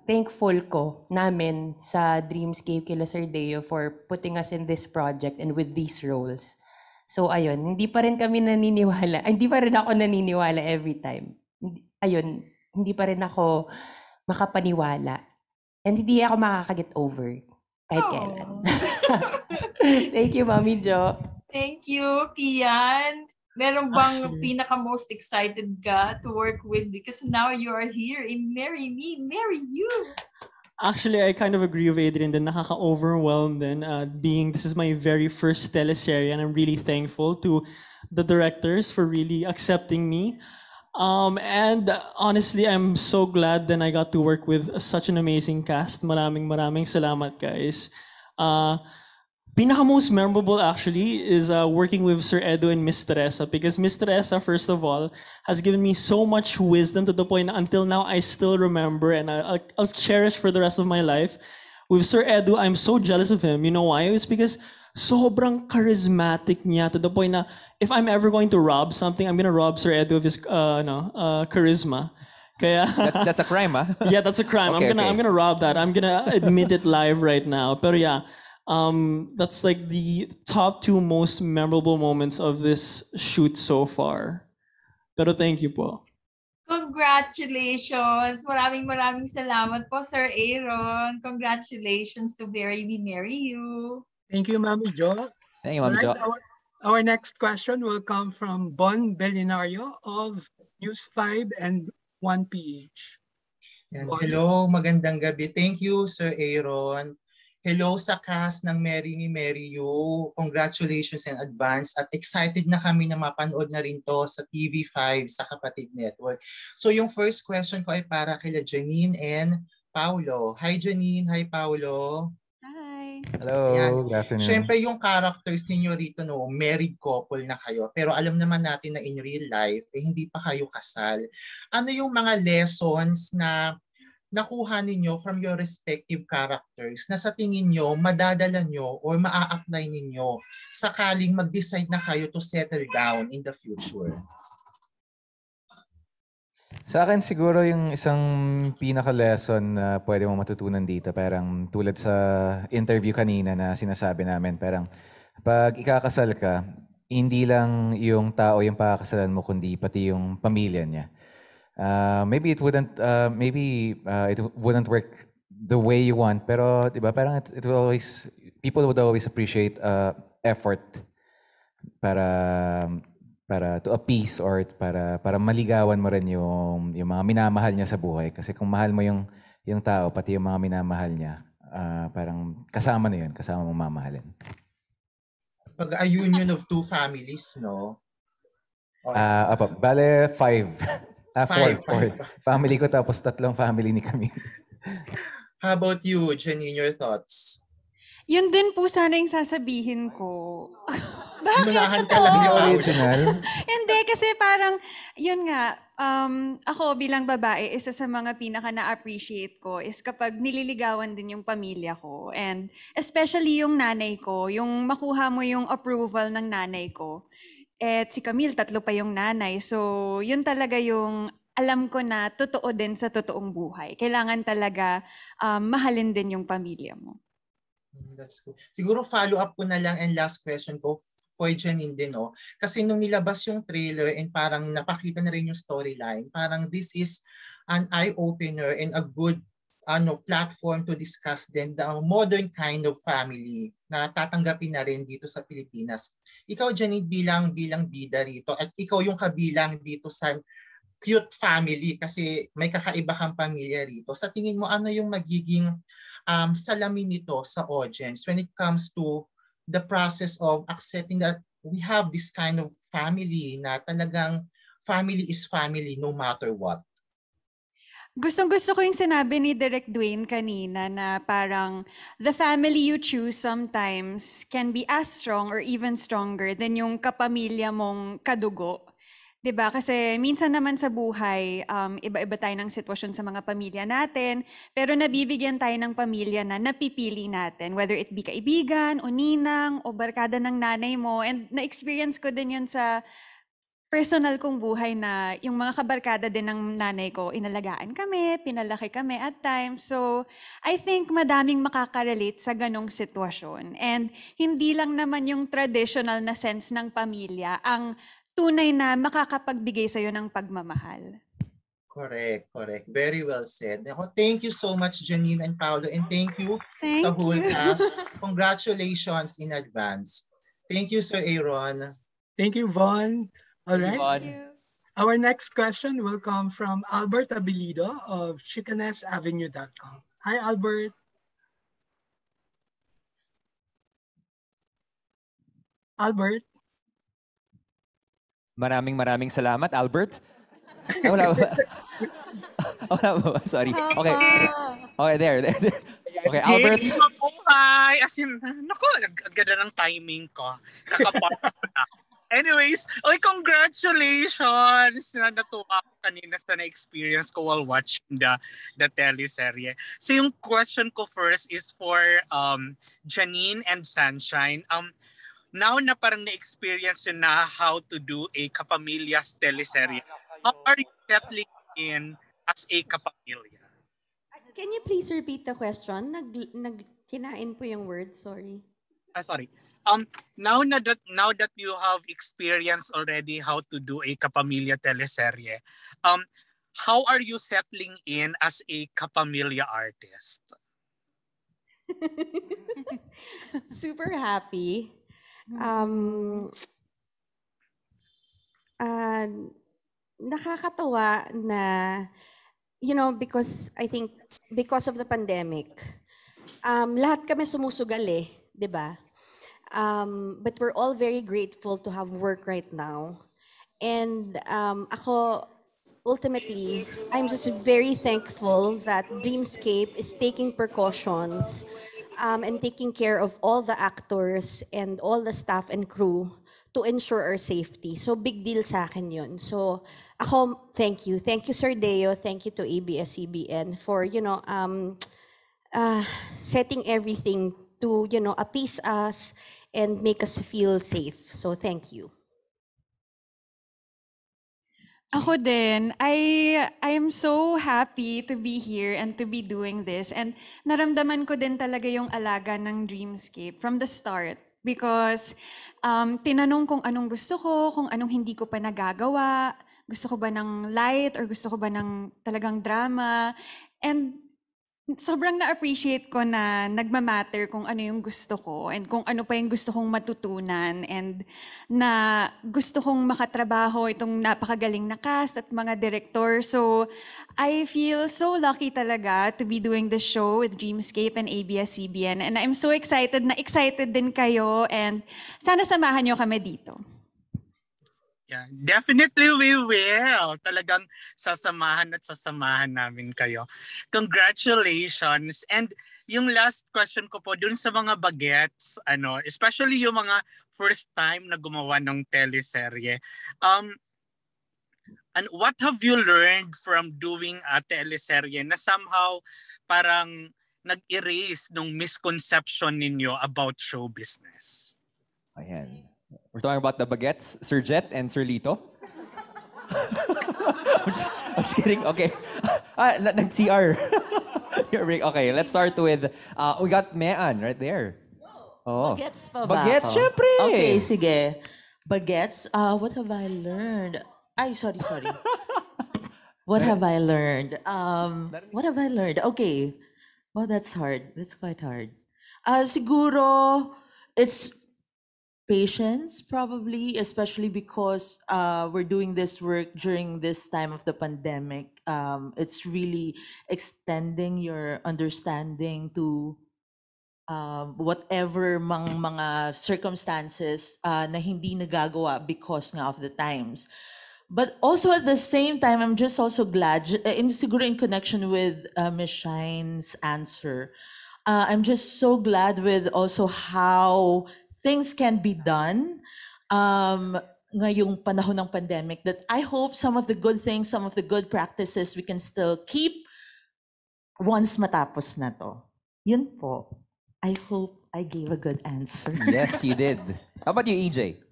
thankful ko namin sa Dreamscape kila Sir Deo for putting us in this project and with these roles. So ayun, hindi pa rin kami naniniwala. Ay, hindi pa rin ako naniniwala every time. Ayun, hindi pa rin ako makapaniwala. And hindi ako makakaget over kahit kailan. Thank you, Mami Jo. Thank you, Kian. Meron bang Actually- pinaka most excited ka to work with because now you are here in Marry Me, Marry You. Actually, I kind of agree with Adrian din nakaka-overwhelm din uh, being this is my very first teleserye and I'm really thankful to the directors for really accepting me. Um, and honestly, I'm so glad that I got to work with such an amazing cast. Maraming maraming salamat, guys. Uh, pinaka most memorable actually is uh, working with Sir Edo and Miss Teresa because Miss Teresa, first of all, has given me so much wisdom to the point that until now I still remember and I, I'll, I'll cherish for the rest of my life. With Sir Edo, I'm so jealous of him. You know why? It's because sobrang charismatic niya to the point na if I'm ever going to rob something, I'm gonna rob Sir Edo of his uh, no, uh, charisma. Kaya That- that's a crime, ah? yeah, that's a crime. Okay, I'm gonna okay. I'm gonna rob that. I'm gonna admit it live right now. Pero yeah, um, that's like the top two most memorable moments of this shoot so far. Pero thank you po. Congratulations! Maraming maraming salamat po, Sir Aaron. Congratulations to Marry Me, Marry You. Thank you, Mami Jo. Thank you, Mami Jo. Alright, Our, our next question will come from Bon Belinario of News 5 and 1PH. Yan. Hello, magandang gabi. Thank you, Sir Aaron. Hello sa cast ng Mary Me Mary You. Congratulations in advance at excited na kami na mapanood na rin to sa TV5 sa Kapatid Network. So yung first question ko ay para kila Janine and Paulo. Hi Janine, hi Paulo. Hi. Hello, Ayan. good afternoon. Siyempre yung characters ninyo rito no, married couple na kayo. Pero alam naman natin na in real life, eh, hindi pa kayo kasal. Ano yung mga lessons na nakuha ninyo from your respective characters na sa tingin nyo, madadala nyo or maa-apply ninyo sakaling mag-decide na kayo to settle down in the future? Sa akin siguro yung isang pinaka-lesson na pwede mo matutunan dito, parang tulad sa interview kanina na sinasabi namin, parang pag ikakasal ka, hindi lang yung tao yung pakakasalan mo, kundi pati yung pamilya niya. Uh, maybe it wouldn't, uh, maybe uh, it wouldn't work the way you want, pero di ba, parang it, it will always, people would always appreciate uh, effort para para to appease or para para maligawan mo rin yung yung mga minamahal niya sa buhay. Kasi kung mahal mo yung yung tao pati yung mga minamahal niya ah, parang kasama na yun kasama mong mamahalin. Pag a union of two families, no? ah apa bale five ah four, Five, four. five. family ko tapos tatlong family ni Camille How about you, Janine, your thoughts? Yun din po sana yung sasabihin ko. Inunahan ka Totoo. lang ni original. Hindi, kasi parang, yun nga, um, ako bilang babae, isa sa mga pinaka na-appreciate ko is kapag nililigawan din yung pamilya ko. And especially yung nanay ko, yung makuha mo yung approval ng nanay ko. At si Camille, tatlo pa yung nanay. So, yun talaga yung alam ko na totoo din sa totoong buhay. Kailangan talaga um, mahalin din yung pamilya mo. Mm, That's cool. Siguro follow up ko na lang and last question ko for Janine din, no? Kasi nung nilabas yung trailer and parang napakita na rin yung storyline, parang this is an eye-opener and a good ano platform to discuss then the modern kind of family na tatanggapin na rin dito sa Pilipinas. Ikaw, Janine, bilang bilang bida rito at ikaw yung kabilang dito sa cute family kasi may kakaiba kang pamilya rito. Sa tingin mo, ano yung magiging um, salamin nito sa audience when it comes to the process of accepting that we have this kind of family na talagang family is family no matter what. Gustong gusto ko yung sinabi ni Direk Dwayne kanina na parang the family you choose sometimes can be as strong or even stronger than yung kapamilya mong kadugo. 'Di ba? Kasi minsan naman sa buhay, um, iba-iba tayo ng sitwasyon sa mga pamilya natin, pero nabibigyan tayo ng pamilya na napipili natin, whether it be kaibigan, o ninang, o barkada ng nanay mo. And na-experience ko din yun sa personal kong buhay na yung mga kabarkada din ng nanay ko, inalagaan kami, pinalaki kami at times. So, I think madaming makakarelate sa ganong sitwasyon. And hindi lang naman yung traditional na sense ng pamilya ang tunay na makakapagbigay sa'yo ng pagmamahal. Correct, correct. Very well said. Thank you so much, Janine and Paolo, and thank you Thank sa whole you. cast. Congratulations in advance. Thank you, Sir Aaron. Thank you, Vaughn. All Thank you, right. Our next question will come from Albert Abilido of chickenessavenue.com. Hi, Albert. Albert. Maraming maraming salamat, Albert. Ay, wala ba? wala ba? Sorry. Okay. Okay, there. there, there. Okay, Albert. Hey, mabuhay! As in, naku, ang ganda ng timing ko. Kakapot na. Anyways, oy, congratulations! Na natuwa ako kanina sa na-experience ko while watching the, the teleserye. So yung question ko first is for um, Janine and Sunshine. Um, now na parang na-experience yun na how to do a kapamilyas teleserye, how are you settling in as a kapamilya? Can you please repeat the question? Nag, nag, kinain po yung word, sorry. Ah, sorry. Um, now na that now that you have experienced already how to do a kapamilya teleserye, um, how are you settling in as a kapamilya artist? Super happy. Um, ah, nakakatawa na, you know, because I think because of the pandemic, um, lahat kami sumusugal eh, di ba? Um, but we're all very grateful to have work right now. And um, ako, ultimately, I'm just very thankful that Dreamscape is taking precautions um, and taking care of all the actors and all the staff and crew to ensure our safety. So big deal sa akin yun. So ako, thank you. Thank you, Sir Deo. Thank you to ABS-CBN for, you know, um, uh, setting everything to, you know, appease us and make us feel safe. So thank you. Ako din, I I am so happy to be here and to be doing this. And naramdaman ko din talaga yung alaga ng Dreamscape from the start. Because um, tinanong kung anong gusto ko, kung anong hindi ko pa nagagawa. Gusto ko ba ng light or gusto ko ba ng talagang drama. And sobrang na-appreciate ko na nagmamatter kung ano yung gusto ko and kung ano pa yung gusto kong matutunan and na gusto kong makatrabaho itong napakagaling na cast at mga director. So, I feel so lucky talaga to be doing the show with Dreamscape and ABS-CBN and I'm so excited na excited din kayo and sana samahan nyo kami dito. Yeah, definitely we will. Talagang sasamahan at sasamahan namin kayo. Congratulations. And yung last question ko po dun sa mga bagets, ano, especially yung mga first time na gumawa ng teleserye. Um, and what have you learned from doing a teleserye na somehow parang nag-erase ng misconception ninyo about show business? Ayan. We're talking about the baguettes, Sir Jet and Sir Lito. I'm, just, I'm just kidding. Okay. Ah, na- nag-CR. Okay, let's start with, uh, we got Mean right there. Oh. Bagets pa ba Bagets, ako? syempre. Okay, sige. Bagets, uh, what have I learned? Ay, sorry, sorry. what have I learned? Um, what have I learned? Okay. Well, that's hard. That's quite hard. Uh, siguro, it's patience probably especially because uh, we're doing this work during this time of the pandemic. Um, it's really extending your understanding to um, whatever mang mga circumstances uh, na hindi nagagawa because nga of the times. But also at the same time i'm just also glad uh, in siguro in connection with uh, Miss Shine's answer uh, i'm just so glad with also how things can be done um, ngayong panahon ng pandemic that I hope some of the good things, some of the good practices we can still keep once matapos na to. Yun po. I hope I gave a good answer. Yes, you did. How about you, EJ?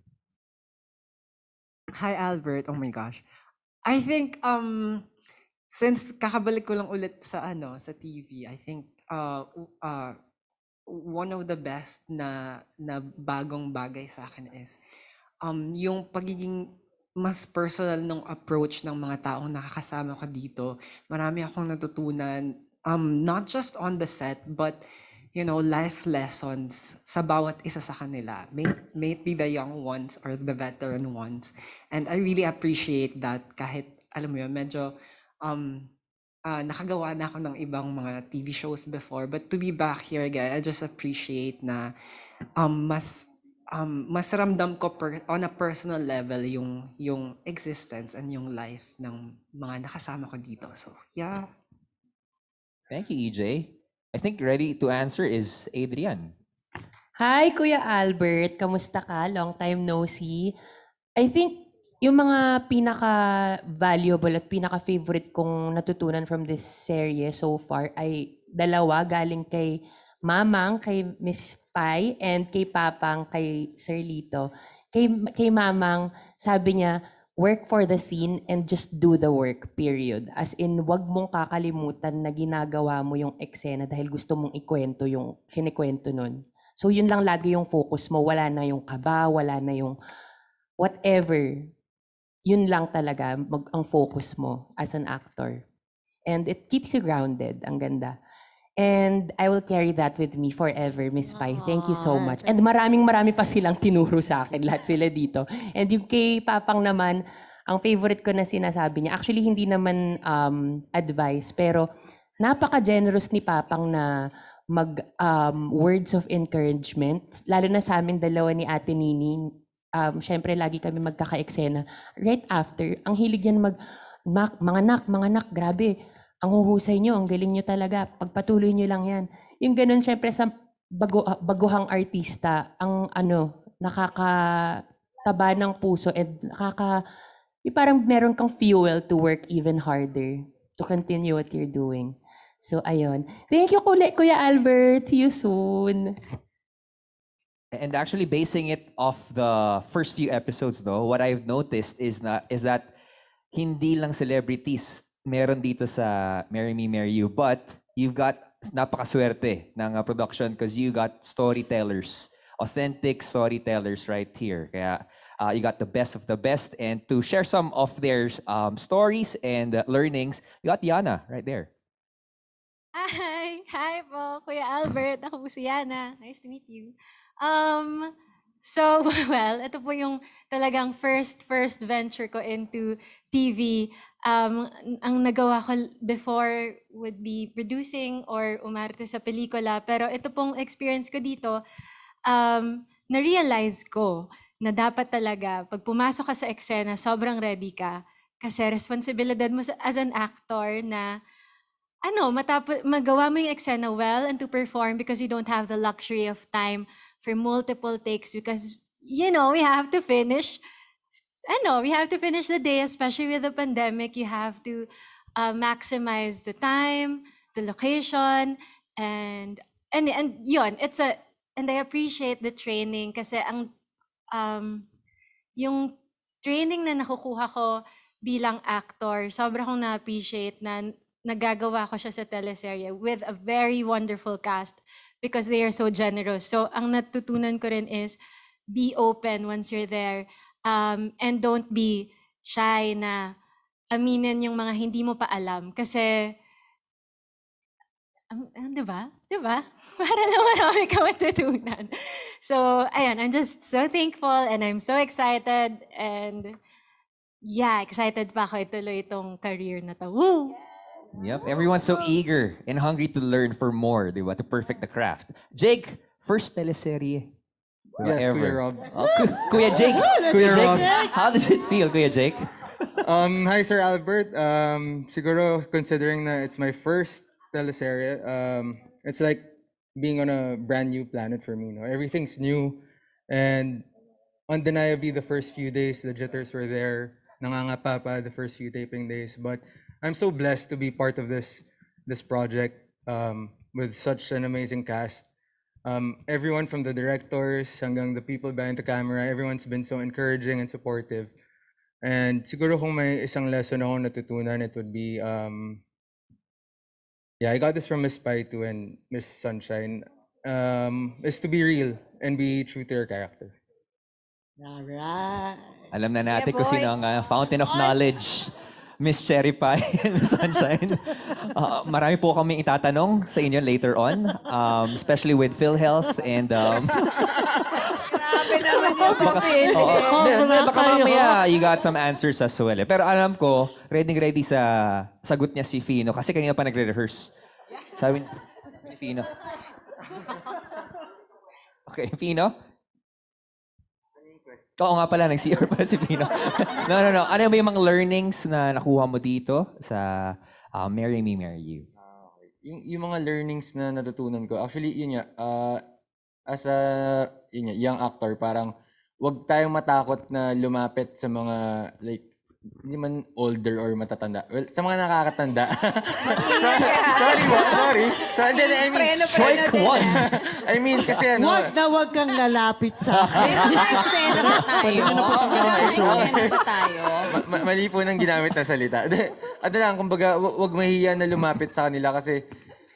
Hi Albert, oh my gosh. I think um since kakabalik ko lang ulit sa ano sa TV, I think uh uh one of the best na na bagong bagay sa akin is um yung pagiging mas personal ng approach ng mga taong nakakasama ko dito. Marami akong natutunan um not just on the set but you know, life lessons sa bawat isa sa kanila. May, may it be the young ones or the veteran ones. And I really appreciate that kahit, alam mo yun, medyo um, ah, nakagawa na ako ng ibang mga TV shows before. But to be back here again, I just appreciate na um, mas um, mas ramdam ko per, on a personal level yung yung existence and yung life ng mga nakasama ko dito. So, yeah. Thank you, EJ. I think ready to answer is Adrian. Hi, Kuya Albert. Kamusta ka? Long time no see. I think yung mga pinaka-valuable at pinaka-favorite kong natutunan from this series so far ay dalawa galing kay Mamang, kay Miss Pai, and kay Papang, kay Sir Lito. Kay, kay Mamang, sabi niya, work for the scene and just do the work, period. As in, wag mong kakalimutan na ginagawa mo yung eksena dahil gusto mong ikwento yung kinikwento nun. So, yun lang lagi yung focus mo. Wala na yung kaba, wala na yung whatever. Yun lang talaga mag, ang focus mo as an actor. And it keeps you grounded. Ang ganda. And I will carry that with me forever, Miss Pai. Thank you so much. And maraming marami pa silang tinuro sa akin, lahat sila dito. And yung kay Papang naman, ang favorite ko na sinasabi niya, actually hindi naman um, advice, pero napaka-generous ni Papang na mag um, words of encouragement, lalo na sa amin dalawa ni Ate Nini. Um, Siyempre, lagi kami magkaka-eksena. Right after, ang hilig yan mag, "Mak, mga nak, mga nak, grabe, ang huhusay nyo, ang galing nyo talaga. Pagpatuloy nyo lang yan. Yung ganun, syempre, sa bago, ah, baguhang artista, ang ano, nakakataba ng puso and nakaka, yung parang meron kang fuel to work even harder to continue what you're doing. So, ayun. Thank you, Kuya Albert. See you soon. And actually basing it off the first few episodes though, what I've noticed is na is that hindi lang celebrities meron dito sa Marry Me Marry You, but you've got napakaswerte ng uh, production because you got storytellers, authentic storytellers right here. Kaya uh, you got the best of the best and to share some of their um, stories and uh, learnings, you got Yana right there. Hi! Hi po, Kuya Albert. Ako po si Yana. Nice to meet you. Um, so, well, ito po yung talagang first, first venture ko into TV. Um, ang nagawa ko before would be producing or umarte sa pelikula. Pero ito pong experience ko dito, um, na-realize ko na dapat talaga, pag pumasok ka sa eksena, sobrang ready ka. Kasi responsibilidad mo as an actor na ano, matapos, magawa mo yung eksena well and to perform because you don't have the luxury of time for multiple takes because, you know, we have to finish, ano, we have to finish the day, especially with the pandemic. You have to uh, maximize the time, the location, and, and, and yun, it's a, and I appreciate the training kasi ang, um, yung training na nakukuha ko bilang actor, sobra kong na-appreciate na nagagawa ko siya sa teleserye with a very wonderful cast because they are so generous. So, ang natutunan ko rin is be open once you're there um, and don't be shy na aminin yung mga hindi mo pa alam. Kasi, um, um, di ba? Di ba? Para lang marami ka matutunan. So, ayan, I'm just so thankful and I'm so excited and yeah, excited pa ako ituloy itong career na to. Woo! Yep, everyone's so eager and hungry to learn for more, di ba? To perfect the craft. Jake, first teleserye. di ba, Yes, Kuya. Rob. Oh, Ku- Kuya Jake. Kuya Kuya Jake. Rob. How does it feel, Kuya Jake? Um, hi, Sir Albert. Um, siguro, considering na it's my first teleserye, um, it's like being on a brand new planet for me. No? Everything's new. And undeniably, the first few days, the jitters were there. Nangangapa pa the first few taping days. But I'm so blessed to be part of this this project um, with such an amazing cast. Um, everyone from the directors hanggang the people behind the camera, everyone's been so encouraging and supportive. And siguro kung may isang lesson ako natutunan, it would be, um, yeah, I got this from Miss Pai too and Miss Sunshine, um, is to be real and be true to your character. Alright. Alam na natin Yeah, kung sino ang uh, fountain of knowledge. Miss Cherry Pie Sunshine. Uh, marami po kaming itatanong sa inyo later on, um, especially with PhilHealth and um, Grabe naman yung papel. Oo. Hindi, hindi, baka mamaya you got some answers as well. eh. Pero alam ko, ready-ready sa sagot niya si Fino kasi kanina pa nagre-rehearse. Sabi ni ni Fino. Okay, Fino? Oo nga pala, nag-CR pala si Pino. no, no, no. Ano ba yung mga learnings na nakuha mo dito sa uh, Marry Me, Marry You? yung, yung mga learnings na natutunan ko, actually, yun nga, uh, as a yun nga, young actor, parang wag tayong matakot na lumapit sa mga, like, hindi man older or matatanda. Well, sa mga nakakatanda. so, sorry ba? Sorry. So, and then, I mean, Preno, preno Strike din, one. I mean, kasi ano, Huwag na huwag kang lalapit sa akin. Eksena ba tayo? Pwede na po itong ganun sa show. Eksena ba tayo? Ma- ma- mali po ng ginamit na salita. Ano lang, kumbaga, hu- huwag mahiya na lumapit sa kanila kasi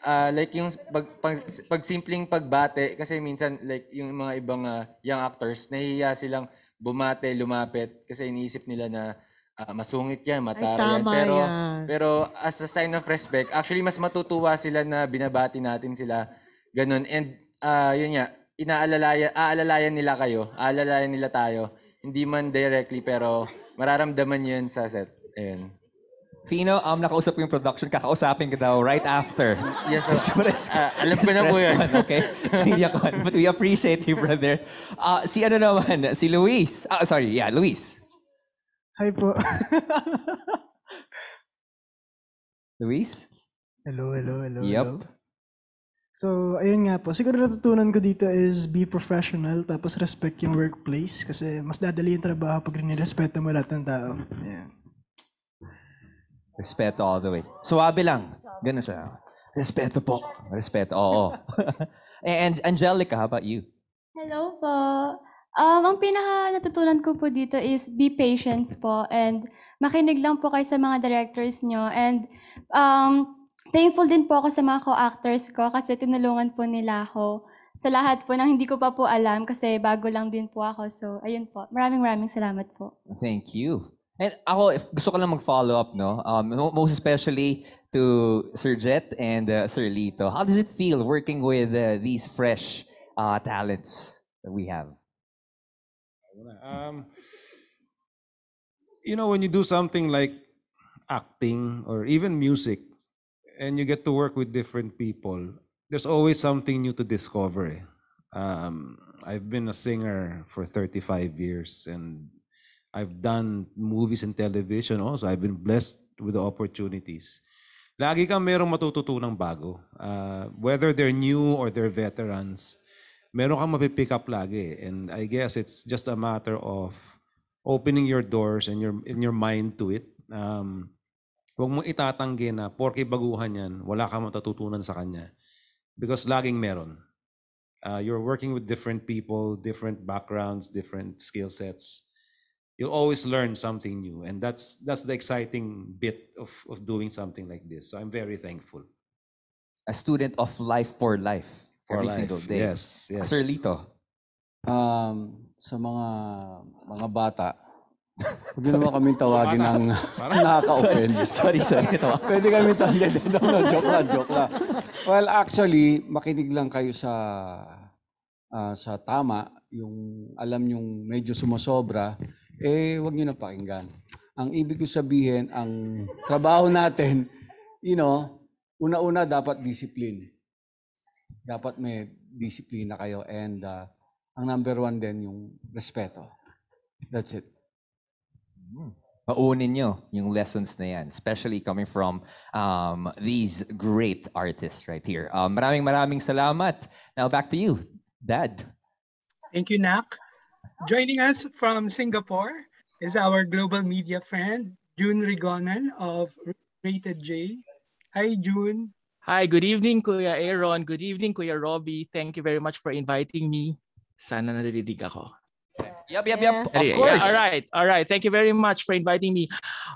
ah, like yung pag, pag, pag simpleng pagbate, kasi minsan like yung mga ibang ah, young actors, nahihiya silang bumate, lumapit kasi iniisip nila na ah, masungit yan, matara yan. tama Pero, yan. pero as a sign of respect, actually mas matutuwa sila na binabati natin sila. Ganun. And ah, yun nga, inaalalayan, aalalayan nila kayo, aalalayan nila tayo. Hindi man directly pero mararamdaman yun sa set. Ayun. Fino, um, nakausap ko yung production. Kakausapin ka daw right after. Yes, sir. Press- Ah, alam ko na po press yan. con, okay? Siya con. But we appreciate you, brother. Uh, si ano naman, si Luis. Ah, sorry, yeah, Luis. Hi po. Luis? hello, hello, hello. Yup. hello. So, ayun nga po. Siguro natutunan ko dito is be professional tapos respect yung workplace kasi mas dadali yung trabaho pag rin-respeto mo lahat ng tao. Yeah. Respeto all the way. Suwabe lang. Ganun siya. Respeto po. Respeto, oo. And Angelica, how about you? Hello po. Um, ang pinaka natutunan ko po dito is be patient po and makinig lang po kayo sa mga directors nyo and um, thankful din po ako sa mga co-actors ko kasi tinulungan po nila ako sa lahat po ng hindi ko pa po alam kasi bago lang din po ako. So, ayun po. Maraming maraming salamat po. Thank you. And ako, if gusto ko lang mag-follow up, no? Um, mo- most especially to Sir Jet and uh, Sir Lito. How does it feel working with uh, these fresh uh, talents that we have? Um, you know, when you do something like acting or even music, and you get to work with different people, there's always something new to discover. eh. Um, I've been a singer for 35 years, and I've done movies and television also. I've been blessed with the opportunities. Lagi kang merong matututunang bago. Uh, whether they're new or they're veterans, meron kang mapipick up lagi. And I guess it's just a matter of opening your doors and your in your mind to it. Um, huwag mo itatanggi na porke baguhan yan, wala kang matututunan sa kanya. Because laging meron. Uh, you're working with different people, different backgrounds, different skill sets. You'll always learn something new. And that's that's the exciting bit of, of doing something like this. So I'm very thankful. A student of life for life. For every life, single day. yes, yes. Sir Lito. Um, sa mga mga bata, huwag niyo naman kaming tawagin ng nakaka-offend. Sorry, sorry. Pwede kami tawagin. no, no, joke lang, joke lang. Well, actually, makinig lang kayo sa ah, sa tama, yung alam yung medyo sumasobra, eh, huwag niyo na pakinggan. Ang ibig ko sabihin, ang trabaho natin, you know, una-una dapat discipline. Dapat may disiplina kayo and ah, ang number one din yung respeto. That's it. Paunin nyo yung lessons na yan, especially coming from um, these great artists right here. Um, maraming maraming salamat. Now back to you, Dad. Thank you, Nak. Joining us from Singapore is our global media friend, June Rigonan of Rated J. Hi, June. Hi, good evening, Kuya Aaron. Good evening, Kuya Robbie. Thank you very much for inviting me. Sana naririnig ako. Yup, yup, yup. Yes. Of course. all right, all right. Thank you very much for inviting me.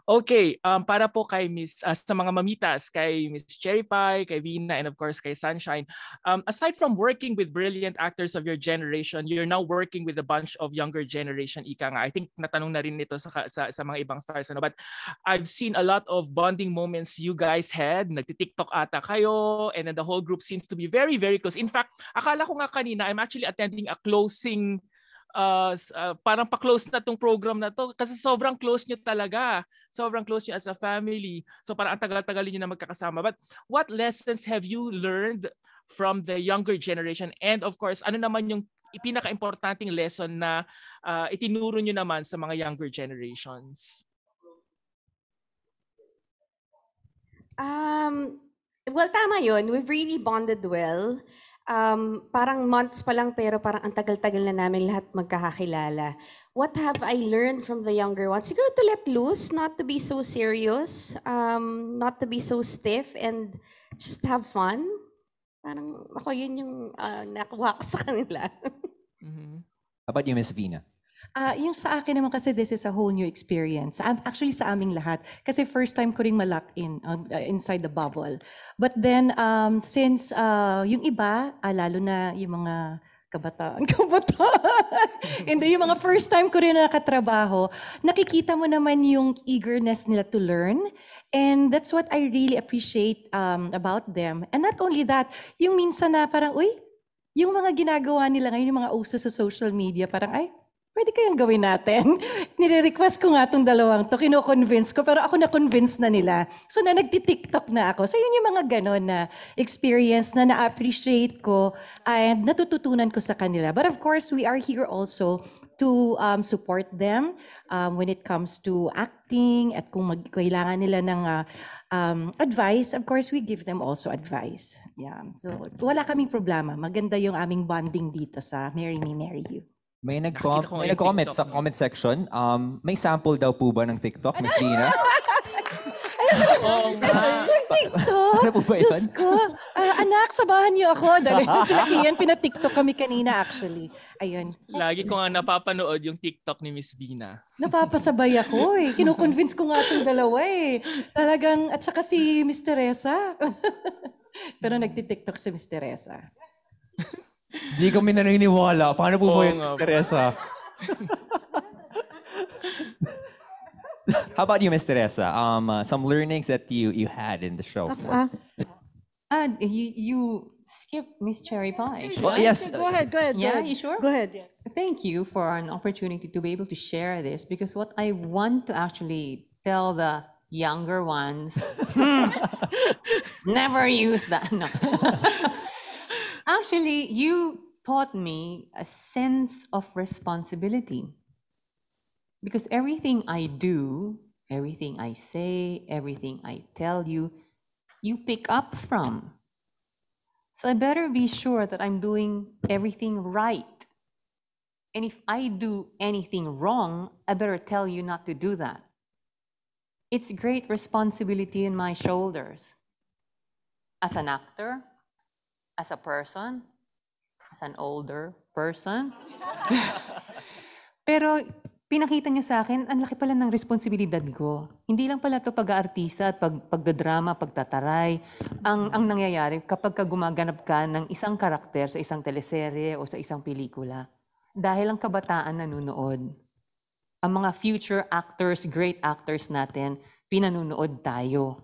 Okay, um, para po kay Miss, uh, sa mga mamitas, kay Miss Cherry Pie, kay Vina, and of course kay Sunshine. Um, aside from working with brilliant actors of your generation, you're now working with a bunch of younger generation, ika nga. I think natanong na rin nito sa, sa, sa mga ibang stars. Ano? But I've seen a lot of bonding moments you guys had. Nagti-TikTok ata kayo, and then the whole group seems to be very, very close. In fact, akala ko nga kanina, I'm actually attending a closing uh, uh, parang pa-close na tong program na to kasi sobrang close nyo talaga. Sobrang close nyo as a family. So parang ang tagal-tagal nyo na magkakasama. But what lessons have you learned from the younger generation? And of course, ano naman yung pinaka-importanting lesson na uh, itinuro nyo naman sa mga younger generations? Um, well, tama yun. We've really bonded well. Um, parang months pa lang pero parang ang tagal-tagal na namin lahat magkakakilala. What have I learned from the younger ones? Siguro to let loose, not to be so serious, um, not to be so stiff, and just have fun. Parang ako yun yung uh, nakuha ko sa kanila. How about you, Miss Vina? Ah, yung sa akin naman kasi this is a whole new experience. Actually sa aming lahat. Kasi first time ko ring malock in uh, inside the bubble. But then um, since uh, yung iba, ah, lalo na yung mga kabataan, kabataan, hindi yung mga first time ko rin nakatrabaho, nakikita mo naman yung eagerness nila to learn. And that's what I really appreciate um, about them. And not only that, yung minsan na parang, uy, yung mga ginagawa nila ngayon, yung mga uso sa social media, parang, ay, pwede kayang gawin natin. Nire-request ko nga itong dalawang to, kino-convince ko, pero ako na-convince na nila. So na nagti-TikTok na ako. So yun yung mga ganon na experience na na-appreciate ko and natututunan ko sa kanila. But of course, we are here also to um, support them um, when it comes to acting at kung mag- kailangan nila ng uh, um, advice, of course, we give them also advice. Yeah. So wala kaming problema. Maganda yung aming bonding dito sa Marry Me, Marry You. May, Nakikita nag-com- ko may nag-comment TikTok sa comment section. Um, may sample daw po ba ng TikTok, Miss Vina? Oo nga. TikTok? Ano po ba yun? Diyos ko. Ah, anak, sabahan niyo ako. Dali, sila Kian, pina-TikTok kami kanina actually. Ayun. Lagi ko nga napapanood yung TikTok ni Miss Vina. Napapasabay ako eh. Kino-convince ko nga itong dalawa eh. Talagang, at saka si Miss Teresa. Pero nagti-TikTok si Miss Teresa. Hindi kami naniniwala. Paano po Oo ba yun, nga Miss po. Teresa? How about you, Miss Teresa? Um, uh, some learnings that you you had in the show. Ah, ah, you, you skip Miss Cherry Pie. Well, yes. Go ahead, go ahead. go Yeah, ahead. you sure? Go ahead. yeah. Thank you for an opportunity to be able to share this because what I want to actually tell the younger ones never use that. No. actually, you taught me a sense of responsibility because everything I do, everything I say, everything I tell you, you pick up from. So I better be sure that I'm doing everything right. And if I do anything wrong, I better tell you not to do that. It's great responsibility in my shoulders. As an actor, as a person, as an older person. Pero pinakita niyo sa akin, ang laki pala ng responsibilidad ko. Hindi lang pala to pag-aartista at pag, pagdadrama, pagtataray. Ang, ang nangyayari kapag ka gumaganap ka ng isang karakter sa isang teleserye o sa isang pelikula. Dahil ang kabataan nanonood. Ang mga future actors, great actors natin, pinanunood tayo.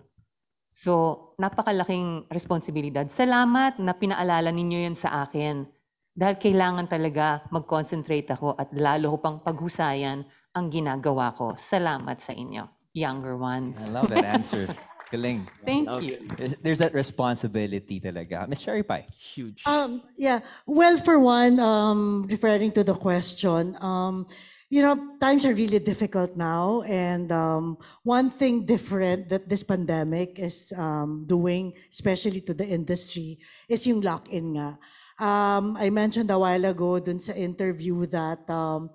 So, napakalaking responsibilidad. Salamat na pinaalala ninyo yan sa akin. Dahil kailangan talaga mag-concentrate ako at lalo ko pang paghusayan ang ginagawa ko. Salamat sa inyo, younger ones. I love that answer. Galing. Thank you. There's that responsibility talaga. Miss Cherry Pie. Huge. Um, yeah. Well, for one, um, referring to the question, um, you know, times are really difficult now. And um, one thing different that this pandemic is um, doing, especially to the industry, is yung lock-in nga. Um, I mentioned a while ago dun sa interview that, um,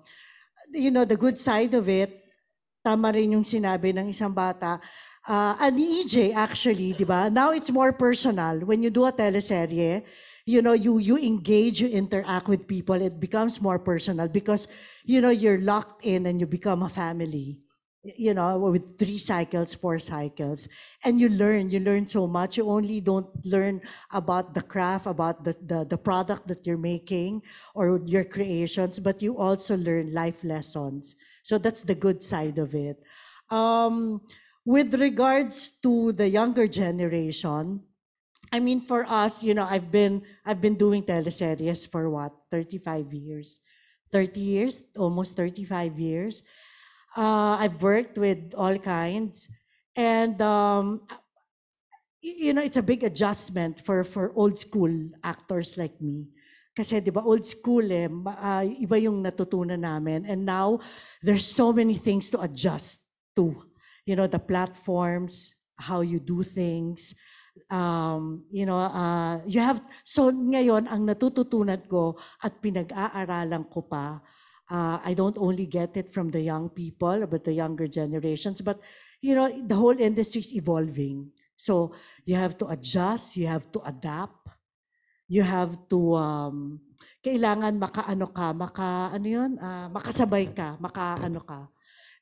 you know, the good side of it, tama rin yung sinabi ng isang bata, uh, an EJ actually, di ba? Now it's more personal. When you do a teleserye, you know, you you engage, you interact with people, it becomes more personal because you know you're locked in and you become a family. You know, with three cycles, four cycles, and you learn. You learn so much. You only don't learn about the craft, about the the, the product that you're making or your creations, but you also learn life lessons. So that's the good side of it. Um, with regards to the younger generation, I mean, for us, you know, I've been I've been doing teleseries for what 35 years, 30 years, almost 35 years. Uh, I've worked with all kinds, and um, you know, it's a big adjustment for for old school actors like me. Kasi 'di ba old school eh, ah, iba yung natutunan namin and now there's so many things to adjust to. You know, the platforms, how you do things, um, you know, uh, you have, so ngayon, ang natututunan ko at pinag-aaralan ko pa, uh, I don't only get it from the young people, but the younger generations, but, you know, the whole industry is evolving. So you have to adjust, you have to adapt, you have to, um, kailangan makaano ka, maka, ano yun, Ah, makasabay ka, makaano ka.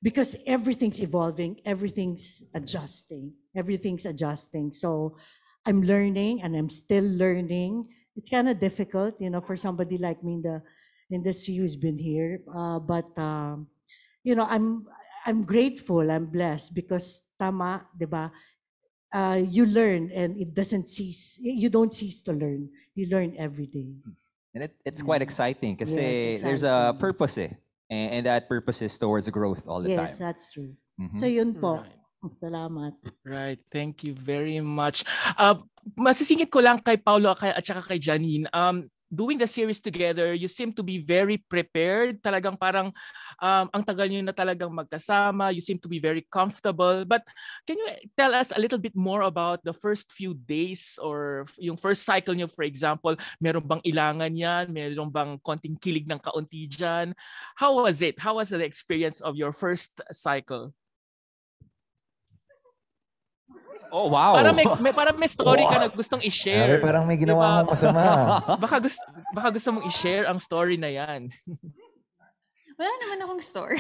Because everything's evolving, everything's adjusting, everything's adjusting. So I'm learning and I'm still learning. It's kind of difficult, you know, for somebody like me in the industry who's been here. Uh, but, um, you know, I'm, I'm grateful, I'm blessed because tama, di ba? Uh, you learn and it doesn't cease. You don't cease to learn. You learn every day. And it, it's quite exciting because Yes, there's a purpose eh. And, and that purpose is towards growth all the Yes, time. that's true. Mhm. So yun po. Salamat. Right. Thank you very much. Uh, masisingit ko lang kay Paulo kay, at saka kay Janine. Um, doing the series together, you seem to be very prepared. Talagang parang um, ang tagal niyo na talagang magkasama. You seem to be very comfortable. But can you tell us a little bit more about the first few days or yung first cycle niyo, for example? Meron bang ilangan yan? Meron bang konting kilig ng kaunti dyan? How was it? How was the experience of your first cycle? Oh, wow. Para may, may para may story ka na gustong i-share. Grabe, parang may ginawa akong masama. baka gusto baka gusto mong i-share ang story na 'yan. Wala naman akong story.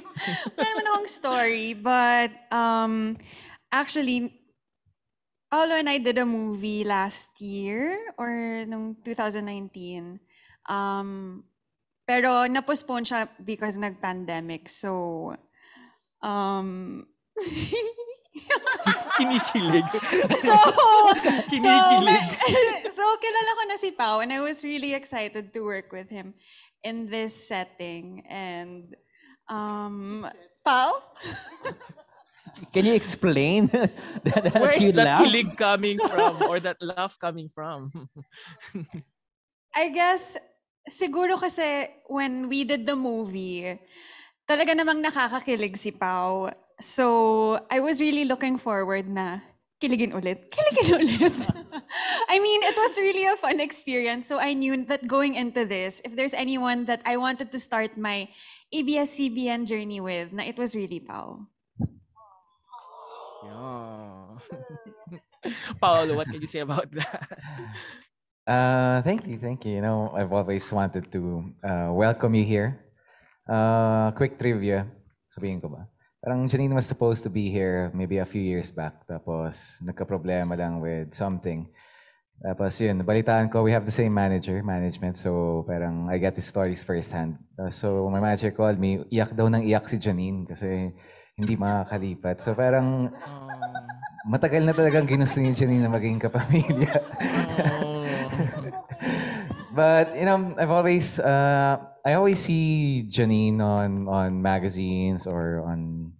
Wala naman akong story, but um, actually, Paolo and I did a movie last year or nung 2019. Um, pero na-postpone siya because nag-pandemic. So, um, Kinikilig. so, so, Kinikilig. may- so, kilala ko na si Pao and I was really excited to work with him in this setting. And, um, Pao? Can you explain that, that Where is cute that laugh? kilig coming from or that laugh coming from? I guess, siguro kasi when we did the movie, talaga namang nakakakilig si Pao. So, I was really looking forward na kiligin ulit. Kiligin ulit. I mean, it was really a fun experience. So, I knew that going into this, if there's anyone that I wanted to start my ABS-CBN journey with, na it was really Pao. Yeah. Paolo, what can you say about that? Uh, thank you, thank you. You know, I've always wanted to uh, welcome you here. Uh, quick trivia, sabihin ko ba? Parang Janine was supposed to be here maybe a few years back. Tapos, nagka-problema lang with something. Tapos yun, balitaan ko, we have the same manager, management. So, parang I get the stories firsthand. So, my manager called me, iyak daw ng iyak si Janine kasi hindi makakalipat. So, parang matagal na talagang ginusto ni Janine na maging kapamilya. But you know, I've always uh, I always see Janine on on magazines or on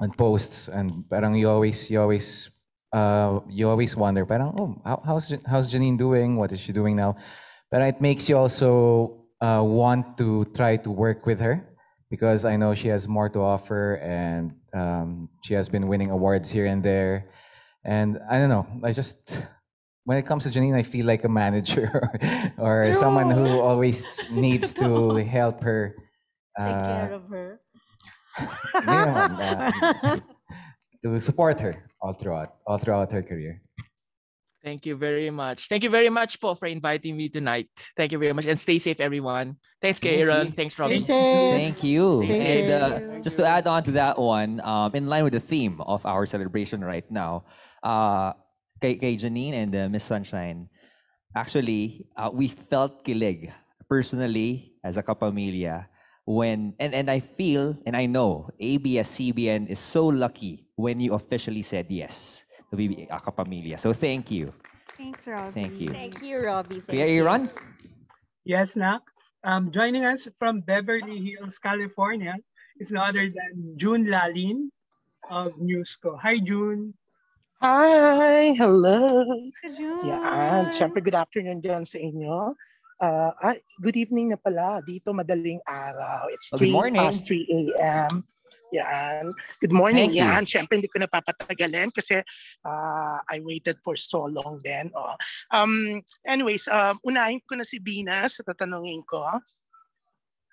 on posts, and parang you always you always uh, you always wonder, parang oh how, how's how's Janine doing? What is she doing now? But it makes you also uh, want to try to work with her because I know she has more to offer, and um, she has been winning awards here and there. And I don't know, I just when it comes to Janine, I feel like a manager or, or someone who always needs to help her. Take care Uh, of her. hindi uh, to support her all throughout, all throughout her career. Thank you very much. Thank you very much Paul, for inviting me tonight. Thank you very much. And stay safe, everyone. Thanks, Thank Aaron. you. Thanks, Robin. Thank you. Stay and uh, just to add on to that one, um, in line with the theme of our celebration right now, uh, kay, kay Janine and uh, Miss Sunshine, actually, uh, we felt kilig personally as a kapamilya when, and, and I feel and I know ABS-CBN is so lucky when you officially said yes to be a kapamilya. So thank you. Thanks, Robbie. Thank you. Thank you, Robbie. Thank Kuya you. Aaron? Yes, Nak. Um, joining us from Beverly Hills, California is no other than June Lalin of Newsco. Hi, June. Hi! Hello! June! Yan. Siyempre, good afternoon dyan sa inyo. Uh, ay, good evening na pala. Dito madaling araw. It's Oh, good 3 morning. past 3 a.m. Yan. Good morning. Thank you. Yan. Siyempre, hindi ko na papatagalin kasi uh, I waited for so long then. Oh. Um, anyways, um, unahin ko na si Bina sa tatanungin ko.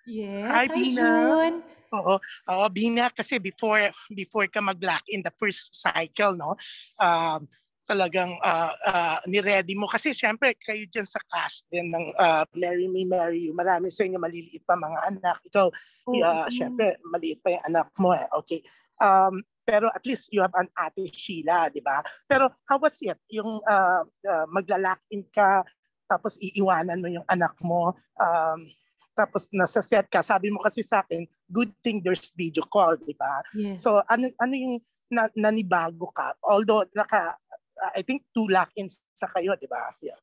Yes, Hi, Bina. June. Oo, oo, Bina, kasi before before ka mag-lock in the first cycle, no? Um, talagang uh, uh, ni-ready mo. Kasi syempre, kayo dyan sa cast din ng uh, Marry Me, Marry You. Marami sa inyo maliliit pa mga anak. Ikaw, Oo. uh, syempre, maliit pa yung anak mo eh. Okay. Um, pero at least you have an ate Sheila, di ba? Pero how was it? Yung uh, uh, magla-lock in ka, tapos iiwanan mo yung anak mo. Um, tapos nasa set ka, sabi mo kasi sa akin, good thing there's video call, di ba? Yes. So ano ano yung na, nanibago ka? Although naka I think two lock-ins sa kayo, di ba? Yeah.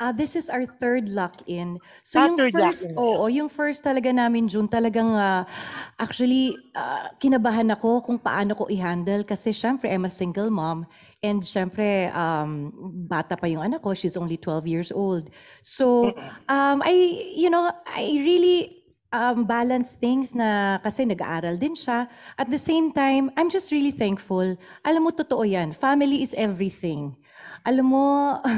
Ah, this is our third lock-in. So Ah, yung third first, lock-in. oo, yung first talaga namin June, talagang ah, actually ah, kinabahan ako kung paano ko i-handle kasi syempre I'm a single mom and syempre um, bata pa yung anak ko, she's only 12 years old. So um, I, you know, I really um, balance things na kasi nag-aaral din siya. At the same time, I'm just really thankful. Alam mo, totoo yan. Family is everything. Alam mo,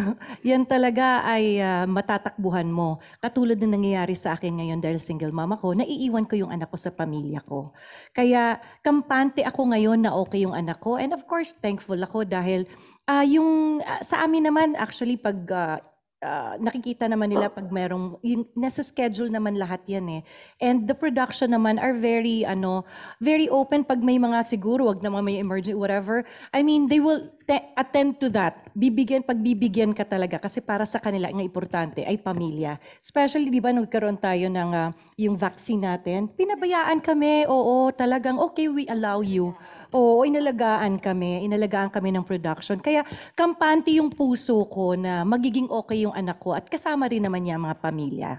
yan talaga ay ah, matatakbuhan mo. Katulad ng nangyayari sa akin ngayon dahil single mama ko, naiiwan ko yung anak ko sa pamilya ko. Kaya kampante ako ngayon na okay yung anak ko. And of course, thankful ako dahil ah, yung ah, sa amin naman actually pag ah, ah, nakikita naman nila pag merong yung nasa schedule naman lahat yan eh. And the production naman are very ano, very open pag may mga siguro wag naman may emergency whatever. I mean, they will te- attend to that. Bibigyan pag bibigyan ka talaga kasi para sa kanila ang importante ay pamilya. Especially 'di ba nagkaroon tayo ng ah, yung vaccine natin. Pinabayaan kami. Oo, talagang okay, we allow you. Oo, inalagaan kami, inalagaan kami ng production. Kaya kampante yung puso ko na magiging okay yung anak ko at kasama rin naman niya ang mga pamilya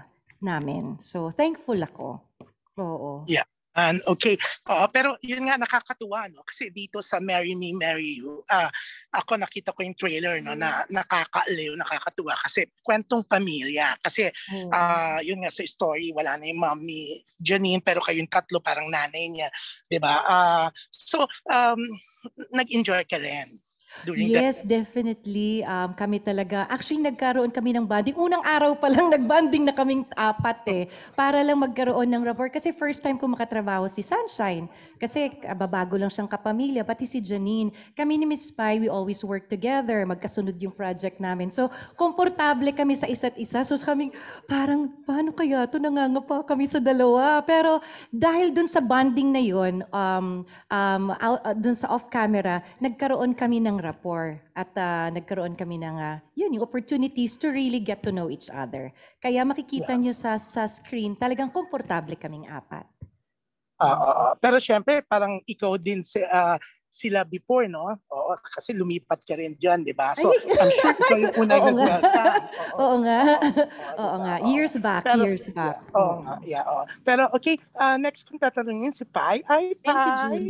namin. So, thankful ako. Oo. Yeah. And okay. Oo, pero yun nga nakakatuwa no? Kasi dito sa Marry Me Marry You, ah ako nakita ko yung trailer no na nakakaaliw, nakakatuwa. Kasi kwentong pamilya. Kasi ah yun nga sa story wala na yung mom ni Janine pero kayong tatlo parang nanay niya, 'di ba? Ah so um nag-enjoy ka rin during that Yes, definitely. Um, kami talaga, actually nagkaroon kami ng bonding. Unang araw pa lang nagbanding na kaming apat eh. Para lang magkaroon ng rapport. Kasi first time ko makatrabaho si Sunshine. Kasi ah, babago lang siyang kapamilya. Pati si Janine. Kami ni Miss Spy, we always work together. Magkasunod yung project namin. So, komportable kami sa isa't isa. So, kaming parang, paano kaya to Nangangapa kami sa dalawa. Pero dahil dun sa bonding na yun, um, um, out, uh, dun sa off-camera, nagkaroon kami ng rapport. At ah, nagkaroon kami ng, ah, yun, yung opportunities to really get to know each other. Kaya makikita nyo sa, sa screen, talagang komportable kaming apat. Ah. pero syempre parang ikaw din si, ah, sila before, no? Oo, kasi lumipat ka rin dyan, di ba? So, I'm sure ikaw yung unang Oo nga. nag-welcome. Oo nga. Oo nga. Years back, Pero- years back. Oo nga, yeah, oo. Pero okay, ah, next kong tatanungin si Pai. Ay, Pai. Thank you, June.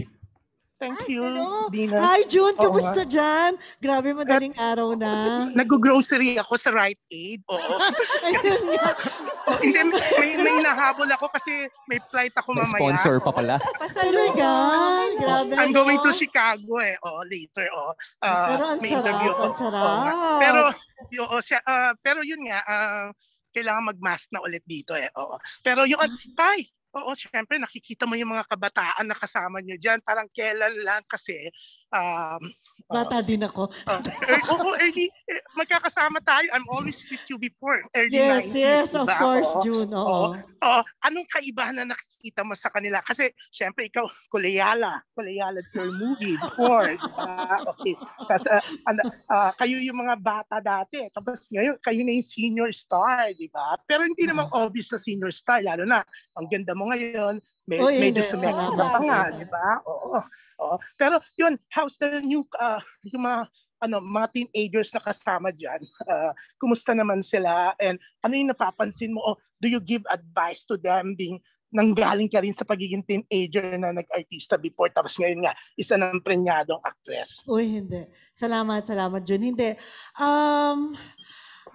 Thank you, Hello. Dina. Hi, June. Oo Kamusta nga. dyan? Grabe, madaling araw na. Nag-grocery ako sa Rite Aid. Oo. Oh, hindi, may, may nahabol ako kasi may flight ako May mamaya. sponsor pa Oo. pala. Talaga? Grabe, I'm going to Chicago eh. Oh, later. Oh. Ah, Pero ang may sarap, interview ako. ang sarap. Oo nga. Pero, yo, oh, siya, ah, pero yun nga, ah, kailangan mag-mask na ulit dito eh. Oo. Pero yung, tay, oo, syempre nakikita mo yung mga kabataan na kasama nyo dyan. Parang kailan lang kasi Um, Bata din ako. Uh, er, oo, early, eh, magkakasama tayo. I'm always with you before. Early Yes, 90s, yes, of diba? course, Oo. June. Oo. Oo. Oo. Anong kaibahan na nakikita mo sa kanila? Kasi, syempre, ikaw, Kuleyala. Kuleyala your movie before. diba? Okay. Tapos, uh, ano, ah, kayo yung mga bata dati. Tapos ngayon, kayo na yung senior star, di ba? Pero hindi naman obvious na senior star. Lalo na, ang ganda mo ngayon, may, Uy, medyo hindi. sumexy ka pa nga, di ba? Oo. Oo. Pero yun, how's the new, uh, yung mga, ano, mga teenagers na kasama dyan, uh, kumusta naman sila? And ano yung napapansin mo? O do you give advice to them being nanggaling ka rin sa pagiging teenager na nag-artista before tapos ngayon nga isa ng prenyadong actress. Uy, hindi. Salamat, salamat, Jun. Hindi. Um,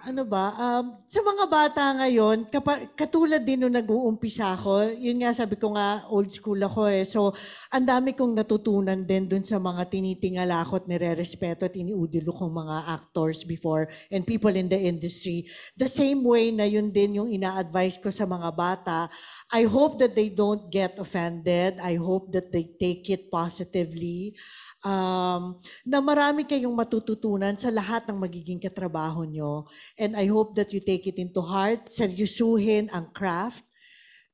ano ba? Um, sa mga bata ngayon, kapa- katulad din nung nag-uumpisa ako, yun nga sabi ko nga, old school ako eh. So, ang dami kong natutunan din dun sa mga tinitingala ko at nire-respeto at iniudilo kong mga actors before and people in the industry. The same way na yun din yung ina-advise ko sa mga bata, I hope that they don't get offended. I hope that they take it positively. Um, na marami kayong matututunan sa lahat ng magiging katrabaho nyo. And I hope that you take it into heart, seryosuhin ang craft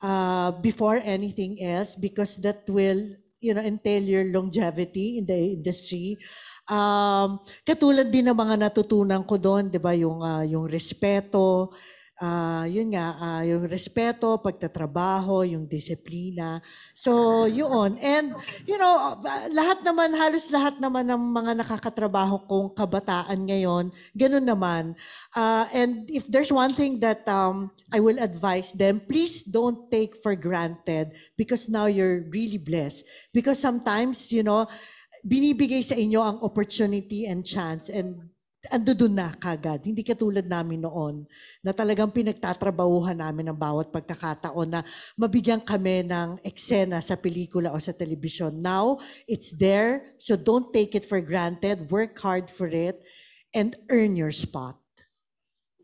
uh, before anything else because that will you know, entail your longevity in the industry. Um, katulad din ng mga natutunan ko doon, 'di ba, yung ah, yung respeto, ah, yun nga, ah, yung respeto, pagtatrabaho, yung disiplina. So, yun. And, you know, ah, lahat naman, halos lahat naman ng mga nakakatrabaho kong kabataan ngayon, ganun naman. Ah, and if there's one thing that um, I will advise them, please don't take for granted because now you're really blessed. Because sometimes, you know, binibigay sa inyo ang opportunity and chance and ando doon na kagad. Hindi katulad namin noon na talagang pinagtatrabahuhan namin ang bawat pagkakataon na mabigyan kami ng eksena sa pelikula o sa telebisyon. Now, it's there. So don't take it for granted. Work hard for it and earn your spot.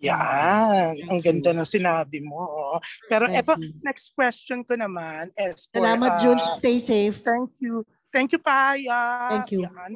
Yan, ang ganda ng sinabi mo. Pero Thank eto, you. next question ko naman is for, Salamat, June. ah, Stay safe. Thank you. Thank you, Paya. Thank you. Yan.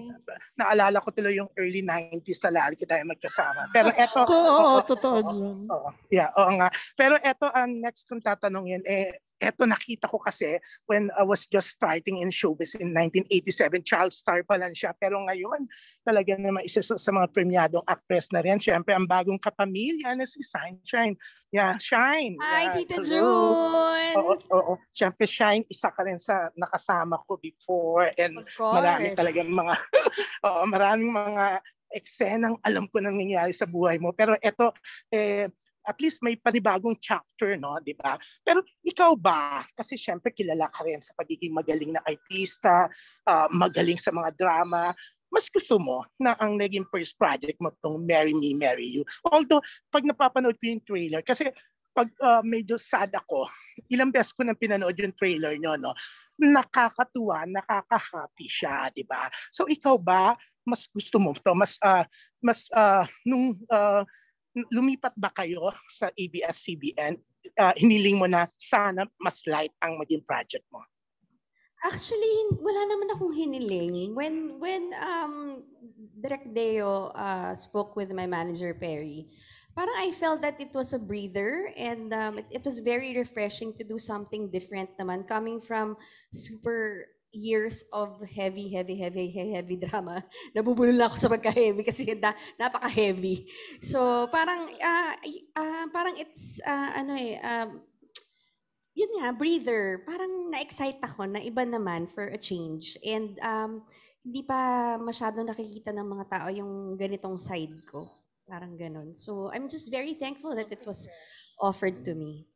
Naalala ko tuloy yung early 90s na lagi tayo magkasama. Pero eto, Oo, totoo, June. Oo, yeah, oo nga. Pero eto ang next kong tatanungin eh eto nakita ko kasi when I was just starting in showbiz in 1987, child star pa lang siya. Pero ngayon, talaga naman isa sa, sa mga premiadong actress na rin. Siyempre, ang bagong kapamilya na si Sunshine. Yeah, Shine. Hi, Yeah, Tita. June! Oo, oo. Siyempre, Shine, isa ka rin sa nakasama ko before. And marami talagang mga, oo, maraming mga eksenang alam ko nang nangyayari sa buhay mo. Pero eto, eh, at least may panibagong chapter, no? Di ba? Pero ikaw ba? Kasi syempre kilala ka rin sa pagiging magaling na artista, ah, magaling sa mga drama. Mas gusto mo na ang naging first project mo tong Marry Me, Marry You. Although, pag napapanood ko yung trailer, kasi pag ah, medyo sad ako, ilang beses ko nang pinanood yung trailer nyo, no? Nakakatuwa, nakaka-happy siya, di ba? So ikaw ba, mas gusto mo to? Mas, ah, mas, ah, nung ah, lumipat ba kayo sa ABS-CBN, ah, hiniling mo na sana mas light ang maging project mo? Actually, wala naman akong hiniling. When when um Direk Deo uh, spoke with my manager Perry, parang I felt that it was a breather and um, it, it was very refreshing to do something different naman coming from super years of heavy, heavy, heavy, heavy, heavy drama. Nabubulol na ako sa pagka-heavy kasi na, napaka-heavy. So, parang, y- ah, parang it's, ah, ano eh, um, yun nga, breather. Parang na-excite ako na iba naman for a change. And um, hindi pa masyado nakikita ng mga tao yung ganitong side ko. Parang ganun. So I'm just very thankful that it was offered to me.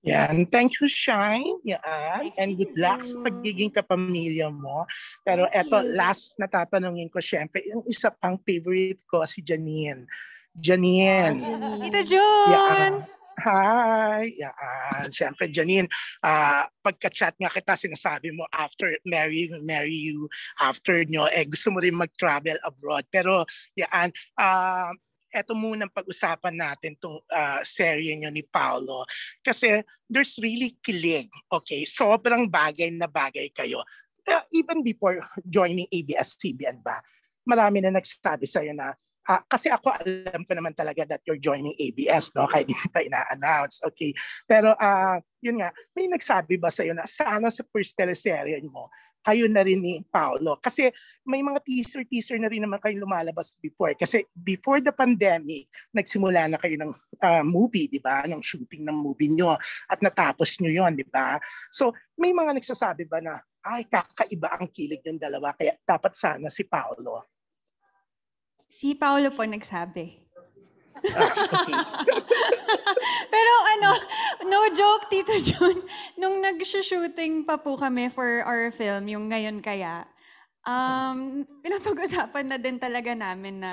Yan. Thank you, Shine. Yan. And good luck sa pagiging kapamilya mo. Pero Thank eto, you. last na tatanungin ko, syempre, yung isa pang favorite ko, si Janine. Janine. Tita June! Yan. Hi! Yan. Siyempre, Janine, ah, pagka-chat nga kita, sinasabi mo after marry, marry you, after nyo, eh gusto mo rin mag-travel abroad. Pero, yan, ah, eto muna ang pag-usapan natin itong serye nyo ni Paolo. Kasi there's really kilig. Okay? Sobrang bagay na bagay kayo. uh, even before joining ABS-CBN ba, marami na nagsasabi sa'yo na, ah, kasi ako alam ko naman talaga that you're joining ABS, no? Kahit hindi pa ina-announce, okay? Pero ah, yun nga, may nagsabi ba sa'yo na sana sa first teleserye mo, kayo na rin ni Paolo. Kasi may mga teaser-teaser na rin naman kayo lumalabas before. Kasi before the pandemic, nagsimula na kayo ng ah, movie, di ba? Ng shooting ng movie nyo. At natapos nyo yon di ba? So, may mga nagsasabi ba na, ay, kakaiba ang kilig ng dalawa, kaya dapat sana si Paolo. Si Paolo po nagsabi. Pero ano, no joke, Tito Jun, nung nag-shooting pa po kami for our film, yung Ngayon Kaya, um, pinapag-usapan na din talaga namin na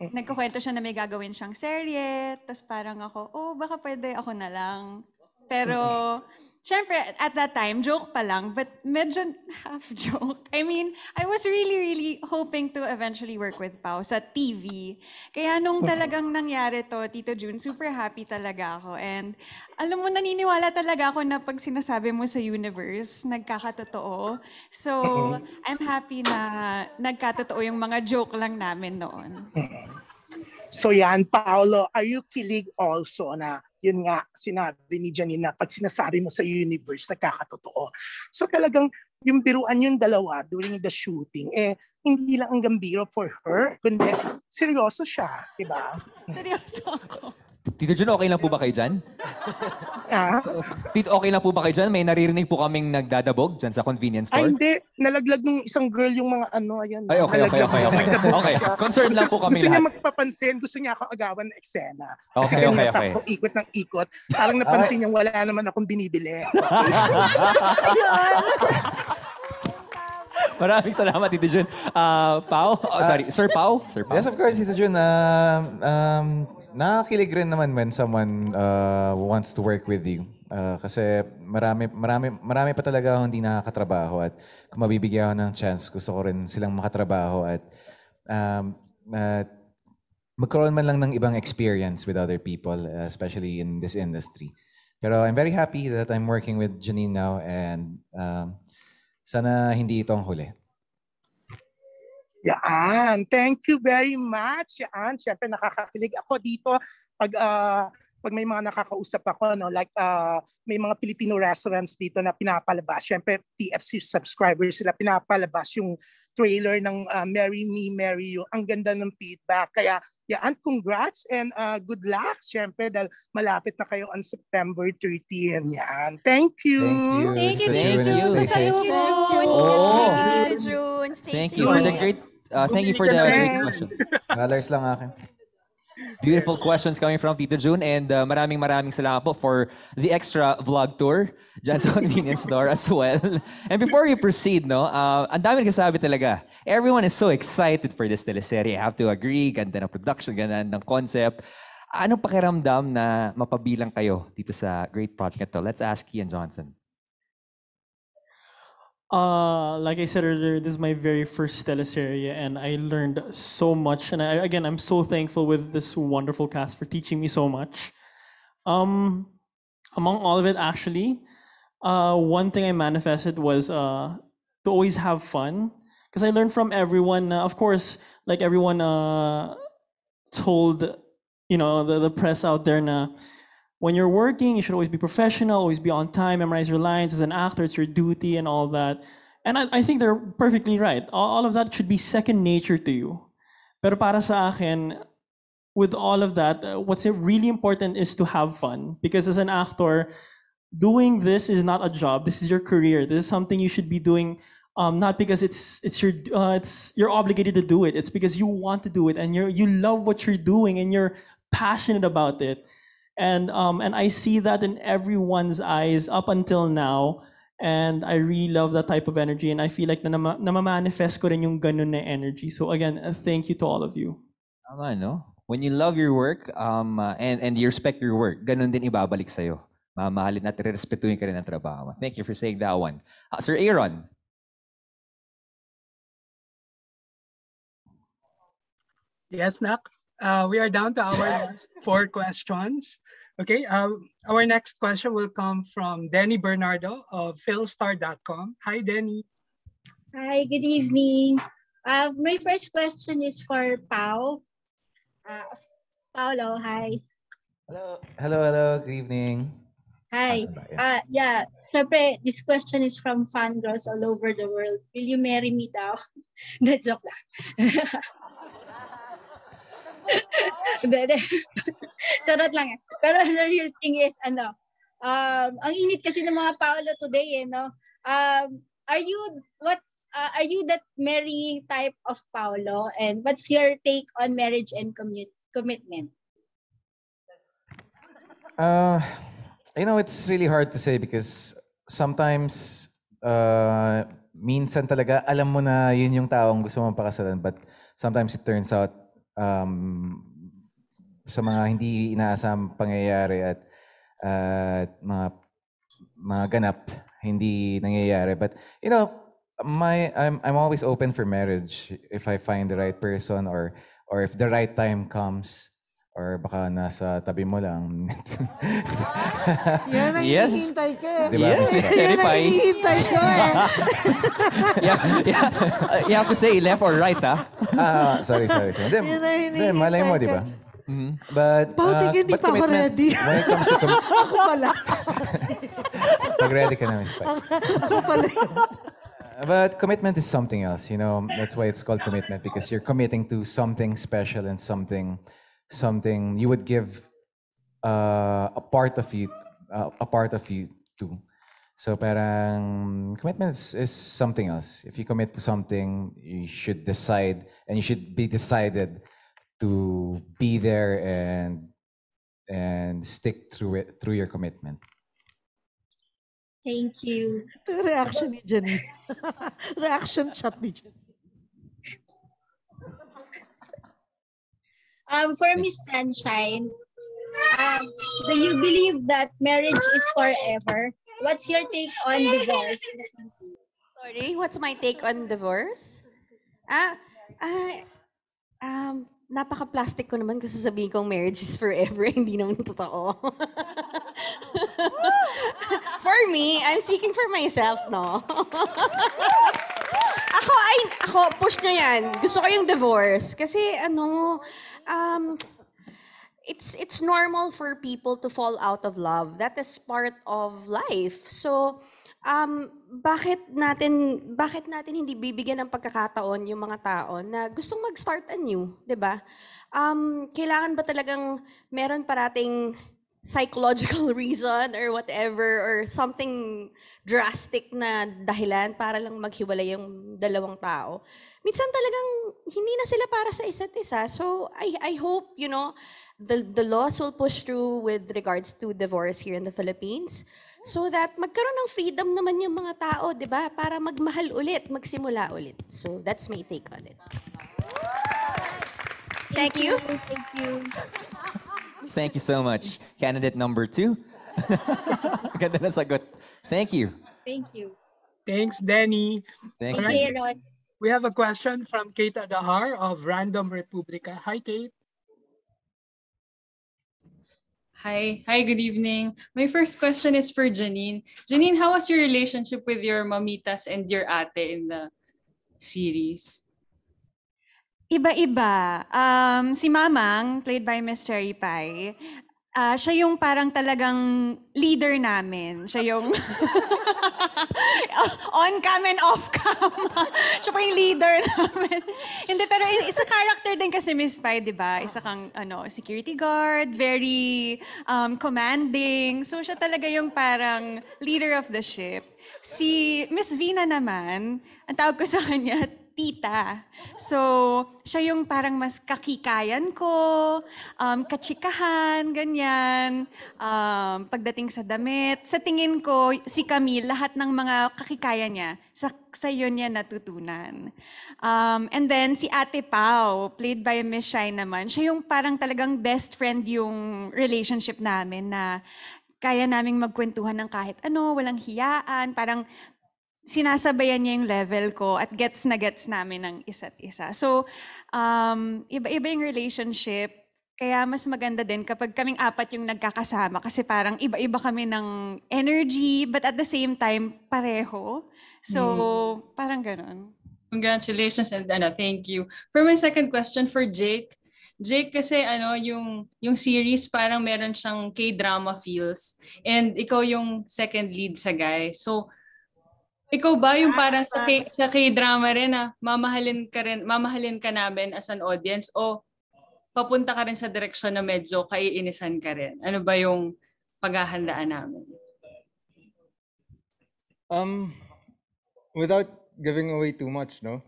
nagkukwento siya na may gagawin siyang serye, tapos parang ako, oh, baka pwede ako na lang. Pero, syempre, at that time, joke pa lang, but medyo half joke. I mean, I was really, really hoping to eventually work with Pao sa TV. Kaya nung talagang nangyari to, Tito June, super happy talaga ako. And alam mo, naniniwala talaga ako na pag sinasabi mo sa universe, nagkakatotoo. So, I'm happy na nagkatotoo yung mga joke lang namin noon. So yan, Paolo, are you kilig also na yun nga, sinabi ni Janine na pag sinasabi mo sa universe, nagkakatotoo. So talagang yung biruan yung dalawa during the shooting, eh, hindi lang ang gambiro for her, kundi seryoso siya, di ba? Seryoso ako. Tito Jun, okay lang po ba kayo dyan? Ah? Tito, okay lang po ba kayo dyan? May naririnig po kaming nagdadabog dyan sa convenience Ay, store. hindi. Nalaglag nung isang girl yung mga ano, ayan. Ay, okay, okay, Nalaglag okay, okay. nagdabog Okay, concerned lang po Gusto- kami Gusto niya lahat. magpapansin, gusto niya ako agawan ng eksena. Kasi Okay, kanina okay, pa okay. ako ikot ng ikot. Parang napansin niya wala naman akong binibili. Maraming salamat, Tito Jun. Ah, Pao? Oh, sorry, Sir Pao? Sir Pao? Yes, of course, Tito Jun. Um, um, nakakilig rin naman when someone uh, wants to work with you. Uh, kasi marami, marami, marami pa talaga akong hindi nakakatrabaho at kung mabibigyan ako ng chance, gusto ko rin silang makatrabaho at um, at magkaroon man lang ng ibang experience with other people, uh, especially in this industry. Pero I'm very happy that I'm working with Janine now and um, sana hindi ito ang huli. Yan. Thank you very much. Yan. Siyempre nakakakilig ako dito pag ah, pag may mga nakakausap ako no like ah, may mga Filipino restaurants dito na pinapalabas. Siyempre TFC subscribers sila pinapalabas yung trailer ng ah, Marry Me Marry You. Ang ganda ng feedback. Kaya yan, congrats and ah, good luck. Siyempre dahil malapit na kayo on September 13. Yan. Thank you. Thank you, Thank Tito you. Jun. Stay safe. June. Oo. Thank you, Tito June. Stay Thank you for the great uh, thank you for the great questions. Dollars lang akin. Beautiful questions coming from Tito June and uh, maraming maraming salamat po for the extra vlog tour dyan sa convenience store as well. And before we proceed, no, uh, ang dami kasabi talaga. Everyone is so excited for this teleserye. I have to agree, ganda ng production, ganda ng concept. Anong pakiramdam na mapabilang kayo dito sa great project na to? Let's ask Kian Johnson. Uh, like I said earlier, this is my very first teleserye, and I learned so much. And I, again, I'm so thankful with this wonderful cast for teaching me so much. Um, among all of it, actually, uh, one thing I manifested was uh, to always have fun, because I learned from everyone. Of course, like everyone uh, told, you know, the, the press out there, na, when you're working, you should always be professional, always be on time, memorize your lines. As an actor, it's your duty and all that. And I, I think they're perfectly right. All, of that should be second nature to you. Pero para sa akin, with all of that, uh, what's really important is to have fun. Because as an actor, doing this is not a job. This is your career. This is something you should be doing. Um, not because it's it's your uh, it's you're obligated to do it. It's because you want to do it and you you love what you're doing and you're passionate about it. And um, and I see that in everyone's eyes up until now. And I really love that type of energy. And I feel like na nama- namamanifest ko rin yung ganun na energy. So again, thank you to all of you. Tama, no? When you love your work um, uh, and, and you respect your work, ganun din ibabalik sa'yo. Mamahalin at respetuhin ka rin ang trabaho mo. Thank you for saying that one. Uh, Sir Aaron, Yes, Nak. Uh, we are down to our last four questions. Okay, um, our next question will come from Denny Bernardo of philstar.com. Hi, Denny. Hi, good evening. Uh, my first question is for Pau. Uh, Paolo, hi. Hello, hello. Hello. Good evening. Hi. Uh, yeah, syempre, this question is from fangirls all over the world. Will you marry me daw? Hindi, joke lang. Charot lang. eh. Pero the real thing is, ano, um, ang init kasi ng mga Paolo today, eh, no? Um, are you, what, uh, are you that marrying type of Paolo? And what's your take on marriage and commu- commitment? Uh, you know, it's really hard to say because sometimes, uh, minsan talaga alam mo na yun yung taong gusto mong pakasalan but sometimes it turns out um, sa mga hindi inaasam pangyayari at at mga mga ganap hindi nangyayari. But you know my I'm I'm always open for marriage if I find the right person or or if the right time comes or baka nasa tabi mo lang Yan ang Yes. hinihintay ko eh. Di ba, Yes, Miss Yan ang hinihintay ko eh. yeah, yeah. Uh, you have to say left or right, ah. Ah, sorry, sorry, sorry. Hindi, Yan ang hindi, malay mo, di ba? Mhm. But, Pao, uh, tingin, di but pa ako commitment, ready. when it comes to com- Ako pala. pag ready ka na, Miss Pat. Ako pala. Uh, But commitment is something else, you know. That's why it's called commitment because you're committing to something special and something, something you would give uh, a part of you, uh, a part of you to. So parang commitment is, is something else. If you commit to something, you should decide and you should be decided to be there and and stick through it through your commitment. Thank you. Reaction ni Janine. Reaction shot ni Janine. Um, for Miss Sunshine, um, do you believe that marriage is forever? What's your take on divorce? Sorry, what's my take on divorce? Ah, ah, um, napaka-plastic ko naman kasi sabihin kong marriage is forever. Hindi naman totoo. for me, I'm speaking for myself, no? ako, ay, ako, push nyo yan. Gusto ko yung divorce. Kasi, ano, um, it's it's normal for people to fall out of love. That is part of life. So, um, bakit natin bakit natin hindi bibigyan ng pagkakataon yung mga tao na gustong mag-start anew, 'di ba? Um, kailangan ba talagang meron parating psychological reason or whatever or something drastic na dahilan para lang maghiwalay yung dalawang tao. Minsan talagang hindi na sila para sa isa't isa. So I I hope, you know, the the laws will push through with regards to divorce here in the Philippines so that magkaroon ng freedom naman yung mga tao, 'di ba? Para magmahal ulit, magsimula ulit. So that's my take on it. Thank you. Thank you. Thank you so much. Candidate number two. Ganda na sagot. Thank you. Thank you. Thanks, Danny. Thank Okay, you. Ron. We have a question from Kate Adahar of Random Republica. Hi, Kate. Hi, hi, good evening. My first question is for Janine. Janine, how was your relationship with your mamitas and your ate in the series? Iba-iba. Um, si Mamang, played by Miss Cherry Pie, ah, siya yung parang talagang leader namin. Siya yung on cam and off cam. siya pa yung leader namin. Hindi, pero i- isa character din kasi Miss Pie, di ba? Isa kang ano, security guard, very um, commanding. So siya talaga yung parang leader of the ship. Si Miss Vina naman, ang tawag ko sa kanya, tita. So, siya yung parang mas kakikayan ko, um, kachikahan, ganyan. Um, pagdating sa damit. Sa tingin ko, si Camille, lahat ng mga kakikayan niya, sa, sa yun niya natutunan. Um, and then, si Ate Pau, played by Miss Shai naman, siya yung parang talagang best friend yung relationship namin na kaya naming magkwentuhan ng kahit ano, walang hiyaan, parang sinasabayan niya yung level ko at gets na gets namin ng isa't isa. So, um, iba-iba yung relationship. Kaya mas maganda din kapag kaming apat yung nagkakasama kasi parang iba-iba kami ng energy but at the same time pareho. So, Mm. parang ganon. Congratulations and ano, thank you. For my second question for Jake. Jake kasi ano yung yung series parang meron siyang K-drama feels and ikaw yung second lead sa guy. So ikaw ba yung parang sa K, sa K-drama rin na mamahalin ka rin mamahalin ka namin as an audience o papunta ka rin sa direksyon na medyo kaiinisan ka rin? Ano ba yung paghahandaan namin? Um, without giving away too much, no.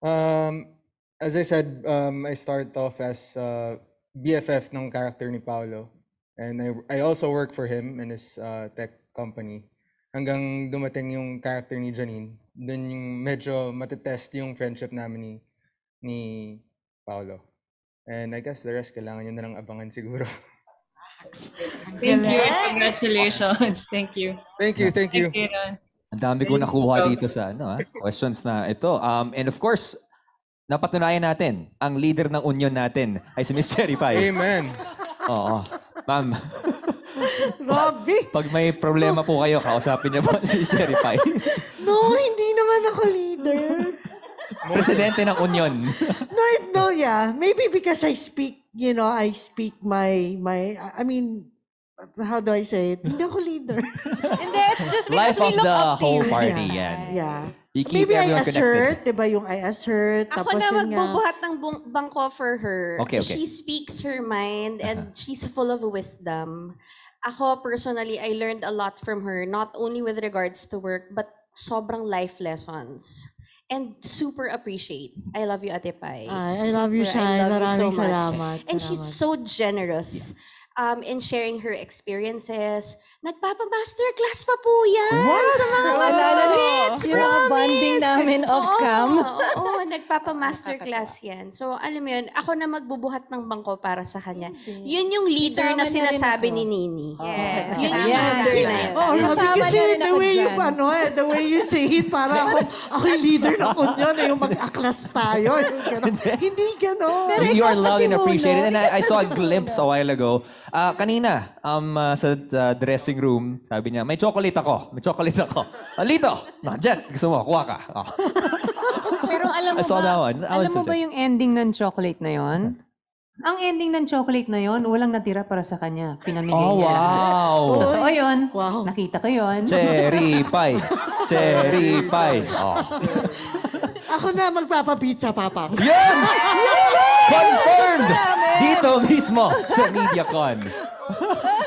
Um, as I said, um, I start off as uh, BFF ng character ni Paolo, and I I also work for him in his uh, tech company. Hanggang dumating yung character ni Janine, dun yung medyo matetest yung friendship namin ni ni Paolo. And I guess the rest kailangan nyo na lang abangan siguro. Thank you. Congratulations. Thank you. Thank you, thank you. Ron. Ang dami ko nakuha dito sa ano, ah, questions na ito. Um, and of course, napatunayan natin, ang leader ng union natin ay si Miss Cherry Pie. Amen. Oo. Ma'am, Robby! pag may problema po kayo, kausapin niyo po si Cherry Pie. No, hindi naman ako leader. Presidente ng union. No, no, yeah. Maybe because I speak, you know, I speak my, my, I mean, how do I say it? Hindi ako leader. Hindi, it's just because Life we of look the up to whole you. party, Yeah. yan. Yeah. You keep Maybe I everyone assert, connected. di ba yung I assert, Ako tapos na yun nga. magbubuhat ng bung- bangko for her. Okay, okay. She speaks her mind and she's full of wisdom. Ako personally, I learned a lot from her, not only with regards to work, but sobrang life lessons. And super appreciate. I love you, Ate Pai. Ay, I love you, Super. Shai. Maraming much. salamat. And she's so generous um, in sharing her experiences. Nagpapa-masterclass pa po yan What? sa mga Wow. kapatid. Yung mga bonding namin off-cam. Oo, oo, nagpapa-masterclass yan. So, alam mo yun, ako na magbubuhat ng bangko para sa kanya. Yun yung leader Isama na na sinasabi ni Nini. Yes. Yun yung Yeah. leader na yun. Oh, Robby, kasi na the way you, ano eh, the way you say it, para ako, ako yung leader ng union, eh, yung mag-aklas tayo. Yung gano'n. Hindi gano'n. you are loved and appreciated. And I, I saw a glimpse a while ago. Ah, kanina, um, ah, sa uh, dressing room, sabi niya, may chocolate ako. May chocolate ako. Alito! Nandiyan! Gusto mo, kuha ka. Oh. Pero alam mo I saw ba, that one. I alam was mo ba yung ending ng chocolate na yon? Ang ending ng chocolate na yon, walang natira para sa kanya. Pinamigay Oh, niya wow. Totoo yun. Nakita ko yon. Cherry pie. Cherry pie. Oh. Ako na magpapapizza, papa. Yan! Confirmed! Dito mismo sa MediaCon.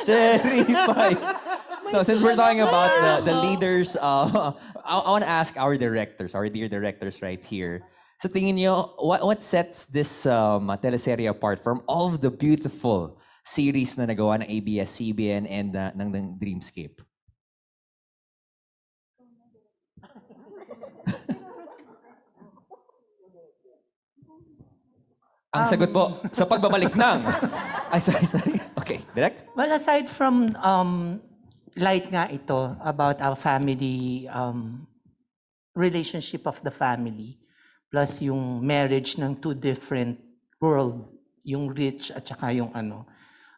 Cherry pie. No, since we're talking about the, the leaders, uh, I, I want to ask our directors, our dear directors right here. Sa tingin niyo, what, what sets this um, teleserye apart from all of the beautiful series na nagawa ng ABS-CBN and uh, ng, ng Dreamscape? Ang sagot po, sa pagbabalik ng... Ay, sorry, sorry. Okay, direct? Well, aside from um, light nga ito about our family, um, relationship of the family, plus yung marriage ng two different world, yung rich at saka yung ano.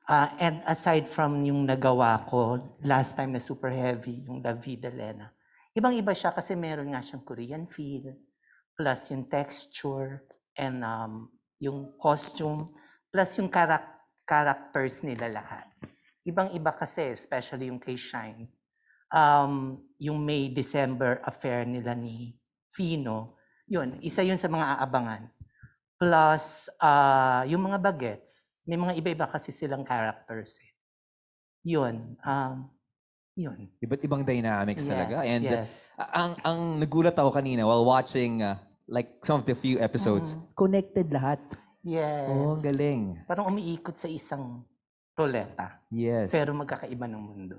Ah, and aside from yung nagawa ko last time na super heavy, yung David Elena, ibang-iba siya kasi meron nga siyang Korean feel, plus yung texture, and um, yung costume, plus yung karak- characters nila lahat. Ibang-iba kasi, especially yung kay Shine. Um, yung May-December affair nila ni Fino, yun, isa yun sa mga aabangan. Plus, ah, yung mga bagets, may mga iba-iba kasi silang characters. Eh. Yun, um, yun. Iba't ibang dynamics talaga. Yes, And uh, yes. ang ang nagulat ako kanina while watching uh, like some of the few episodes, connected lahat. Yes. Oh, ang galing. Parang umiikot sa isang roleta. Yes. Pero magkakaiba ng mundo.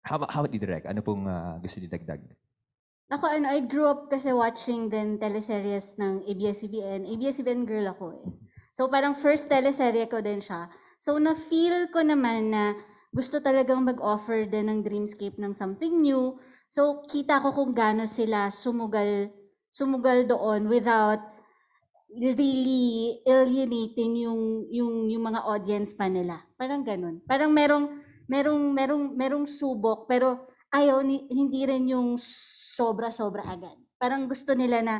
How about, how about you, Direk? Ano pong uh, gusto niyo dagdag? Ako, ano, I grew up kasi watching din teleseries ng ABS-CBN. ABS-CBN girl ako eh. So parang first teleserye ko din siya. So na-feel ko naman na gusto talagang mag-offer din ng Dreamscape ng something new. So kita ko kung gaano sila sumugal, sumugal doon without really alienating yung, yung, yung mga audience pa nila. Parang ganun. Parang merong, merong, merong, merong subok pero ayaw ni, hindi rin yung sobra-sobra agad. Parang gusto nila na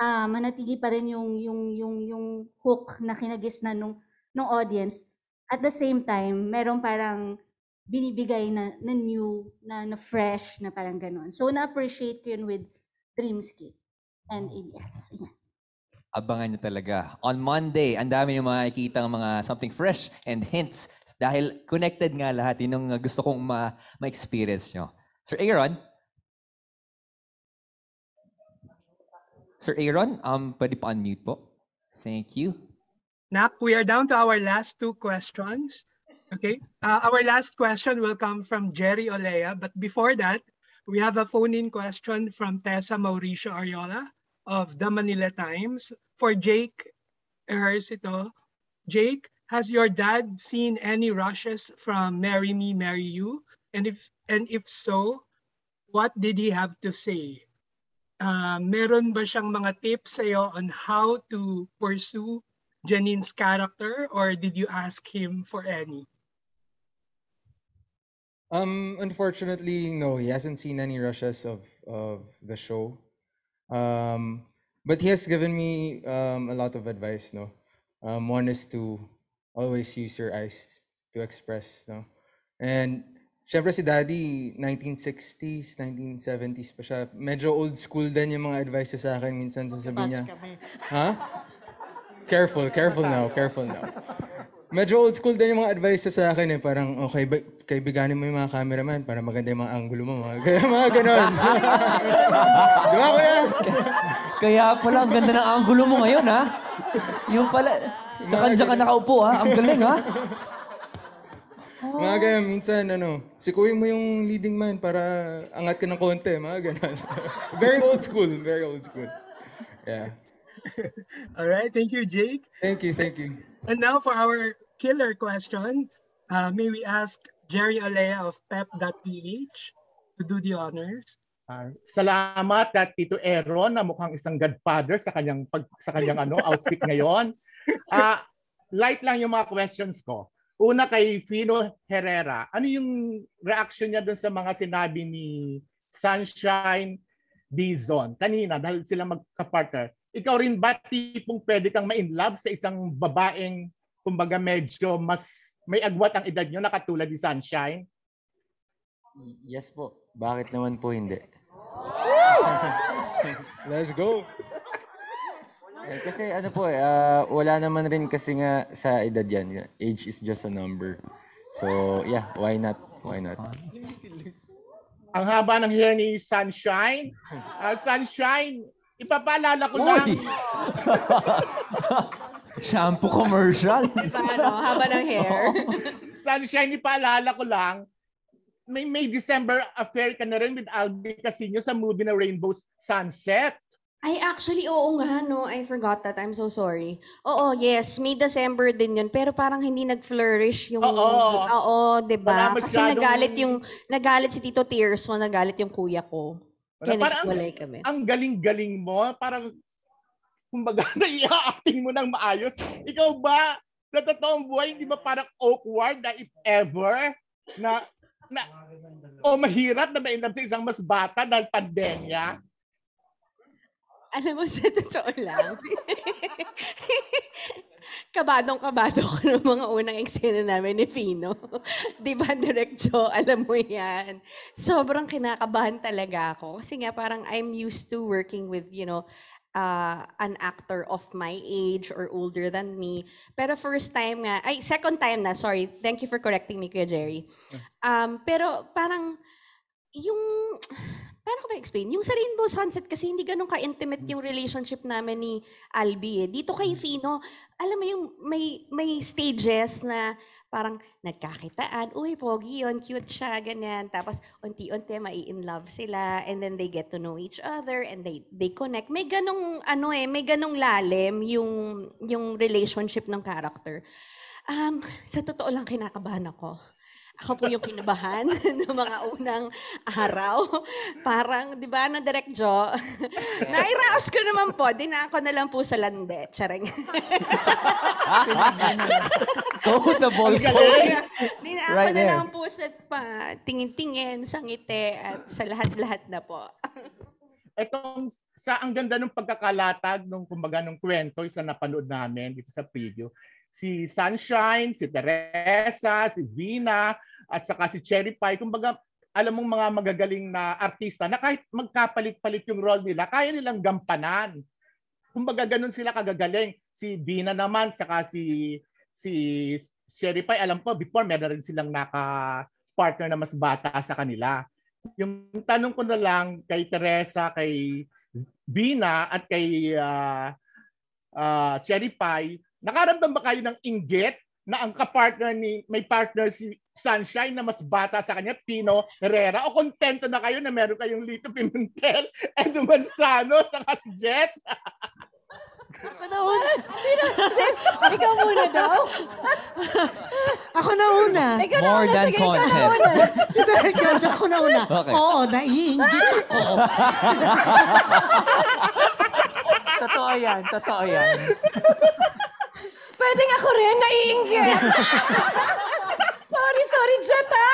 ah, manatili pa rin yung yung yung yung hook na kinagis na nung nung audience. At the same time, meron parang binibigay na, na new, na, na fresh, na parang ganun. So, na-appreciate ko yun with Dreamscape and ABS. Yan. Abangan nyo talaga. On Monday, ang dami nyo makikita ng mga something fresh and hints dahil connected nga lahat. Yun ang gusto kong ma- ma-experience nyo. Sir Aaron? Sir Aaron, um, pwede pa unmute po. Thank you. Nak, we are down to our last two questions. Okay, uh, our last question will come from Jerry Olea, but before that, we have a phone-in question from Tessa Mauricio Ariola of the Manila Times. For Jake Ejercito, Jake, has your dad seen any rushes from Marry Me, Marry You? And if and if so, what did he have to say? Uh, meron ba siyang mga tips sa'yo on how to pursue Janine's character or did you ask him for any? Um, unfortunately, no, he hasn't seen any rushes of of the show. Um, but he has given me um, a lot of advice. No, um, one is to always use your eyes to express. No, and syempre si Daddy 1960s, 1970s pa siya. Medyo old school din yung mga advice niya sa akin. Minsan sasabihin niya, ha? Careful, careful now, careful now. Medyo old school din yung mga advice sa akin eh. Parang, okay, ba, kaibiganin mo yung mga cameraman para maganda yung mga angulo mo. Mga, kaya mga ganon. Di ba, kuya? Kaya pala, ang ganda ng angulo mo ngayon, ha? Yung pala, tsaka ka nakaupo, ha? Ang galing, ha? Mga ganun, minsan, ano, sikuin mo yung leading man para angat ka ng konti, mga ganon. very old school, very old school. Yeah. All right, thank you, Jake. Thank you, thank you. And now for our killer question, uh, may we ask Jerry Olea of pep.ph to do the honors? Ah, salamat at Tito Aaron na mukhang isang godfather sa kanyang pag, sa kanyang ano outfit ngayon. Ah, light lang yung mga questions ko. Una kay Fino Herrera, ano yung reaction niya dun sa mga sinabi ni Sunshine Dizon kanina dahil sila magka-partner? Ikaw rin ba tipong pwede kang ma-in love sa isang babaeng kumbaga medyo mas may agwat ang edad nyo na katulad ni Sunshine? Yes po. Bakit naman po hindi? Let's go. Eh, kasi ano po eh, ah, wala naman rin kasi nga sa edad yan. Age is just a number. So, yeah, why not? Why not? Ang haba ng hair ni Sunshine. Ah, Sunshine, ipapaalala ko lang. Shampoo commercial. Paano? Haba ng hair. Sunshine, ipaalala ko lang, may May December affair ka na rin with Albi Casino sa movie na Rainbow Sunset. Ay, actually, oo nga, no. I forgot that. I'm so sorry. Oo, yes. May December din yun. Pero parang hindi nag-flourish yung... Oo. Oo, di ba? Wala Kasi nagalit yung... Nagalit si Tito Tirso, nagalit yung kuya ko. Kaya Parang kami. ang galing-galing mo, parang kumbaga nai-acting mo ng maayos. Ikaw ba, sa totoong buhay, hindi ba parang awkward na if ever, na, na o mahirap na ma sa isang mas bata dahil pandemya? Alam mo, sa totoo lang. Kabadong-kabado ko ng mga unang eksena namin ni Pino. Di ba, Direct Joe? Alam mo yan. Sobrang kinakabahan talaga ako. Kasi nga parang I'm used to working with, you know, uh, an actor of my age or older than me. Pero first time nga, ay, second time na, sorry. Thank you for correcting me, Kuya Jerry. Um, pero parang, yung, paano ko ba explain? Yung sa Rainbow Sunset kasi hindi ganun ka-intimate yung relationship namin ni Albi eh. Dito kay Fino, alam mo yung may, may stages na parang nagkakitaan, uy, pogi yun, cute siya, ganyan. Tapos, unti-unti, mai-in love sila, and then they get to know each other, and they they connect. May ganong, ano eh, may ganong lalim yung, yung relationship ng character. Um, sa totoo lang, kinakabahan ako. Ako po yung kinabahan ng mga unang araw. Parang, di ba, no, Direct Jo? Nairaos ko naman po. Dinako na lang po sa lande. Charing. Go with the balls. Dinako Right na there. lang po sa pa, tingin-tingin, sa ngiti, at sa lahat-lahat na po. Etong sa ang ganda ng pagkakalatag nung kumbaga nung kwento sa napanood namin dito sa preview. Si Sunshine, si Teresa, si Vina, at saka si Cherry Pie. Kumbaga, alam mong mga magagaling na artista na kahit magkapalit-palit yung role nila, kaya nilang gampanan. Kumbaga, ganun sila kagagaling. Si Vina naman, saka si si Cherry Pie, alam ko, before meron rin silang naka-partner na mas bata sa kanila. Yung tanong ko na lang kay Teresa, kay Bina at kay ah, ah, Cherry Pie, nakaramdam ba kayo ng inggit na ang kapartner ni may partner si Sunshine na mas bata sa kanya, Pino Herrera, o kontento na kayo na meron kayong Lito Pimentel, Edu Manzano, saka si Jet? Ako na una. Ikaw muna daw. Ako na una. Ikaw na More una. than Sige, ikaw na content. una. Si Derek Jojo, ako na una. Okay. Oo, naiinggit ako. Totoo yan, totoo yan. Pwedeng ako rin, naiinggit. sorry, sorry, Jet, ha?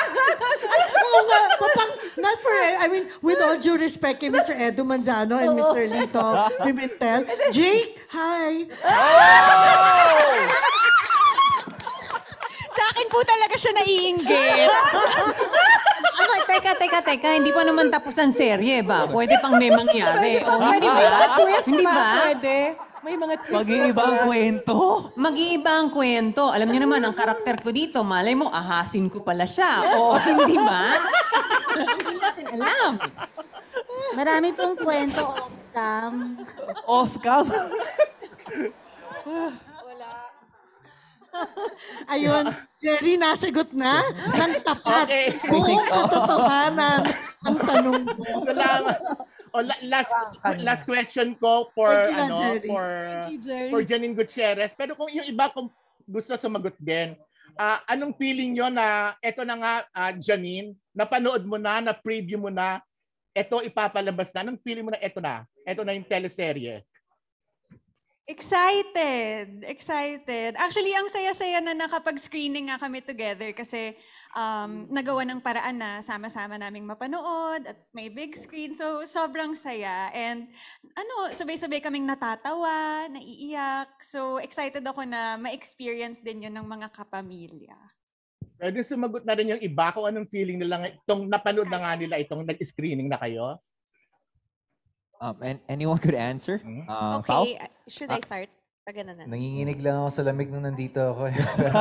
Oo nga, papang, not for, I mean, with all due respect kay Mr. Edu Manzano and Mr. Lito Pimentel. Jake, hi! Sa akin po talaga siya naiinggit. Ano, teka, teka, teka, hindi pa naman tapos ang serye ba? Pwede pang may mangyari. Pwede hindi ba? ba? Twist Hindi ba? ba? Pwede. May mga twist Mag-iiba ang kwento. Mag-iiba ang kwento. Alam niyo naman, ang karakter ko dito, malay mo, ahasin ko pala siya. O, hindi ba? Hindi natin alam. Marami pong kwento off-cam. Off-cam? Ayun, Jerry, nasagot na ng tapat. Okay. Buong katotohanan ang tanong mo. Salamat. O, la- last last question ko for you, ano Jerry. for you, for Janine Gutierrez. Pero kung yung iba kung gusto sumagot din, ah, anong feeling nyo na eto na nga ah, Janine, napanood mo na, na preview mo na, eto ipapalabas na. Anong feeling mo na eto na? Eto na yung teleserye. Excited! Excited. Actually, ang saya-saya na nakapag-screening nga kami together kasi um, nagawa ng paraan na sama-sama naming mapanood at may big screen. So, sobrang saya. And ano, sabay-sabay kaming natatawa, naiiyak. So, excited ako na ma-experience din yun ng mga kapamilya. Pwede sumagot na rin yung iba kung anong feeling nila ng- itong napanood na nga nila itong nag-screening na kayo. Um, and anyone could answer? Uh, Pao? Okay, uh, should I start? Pag ano na. Nanginginig lang ako sa lamig nung nandito ako.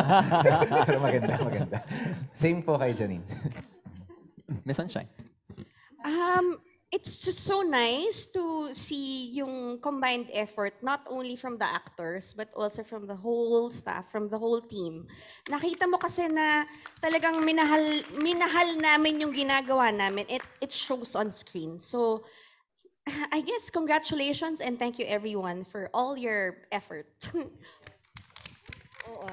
Pero maganda, maganda. Same po kay Janine. Miss Sunshine. Um, it's just so nice to see yung combined effort, not only from the actors, but also from the whole staff, from the whole team. Nakita mo kasi na talagang minahal, minahal namin yung ginagawa namin. It, it shows on screen. So, I guess congratulations and thank you everyone for all your effort. Oo.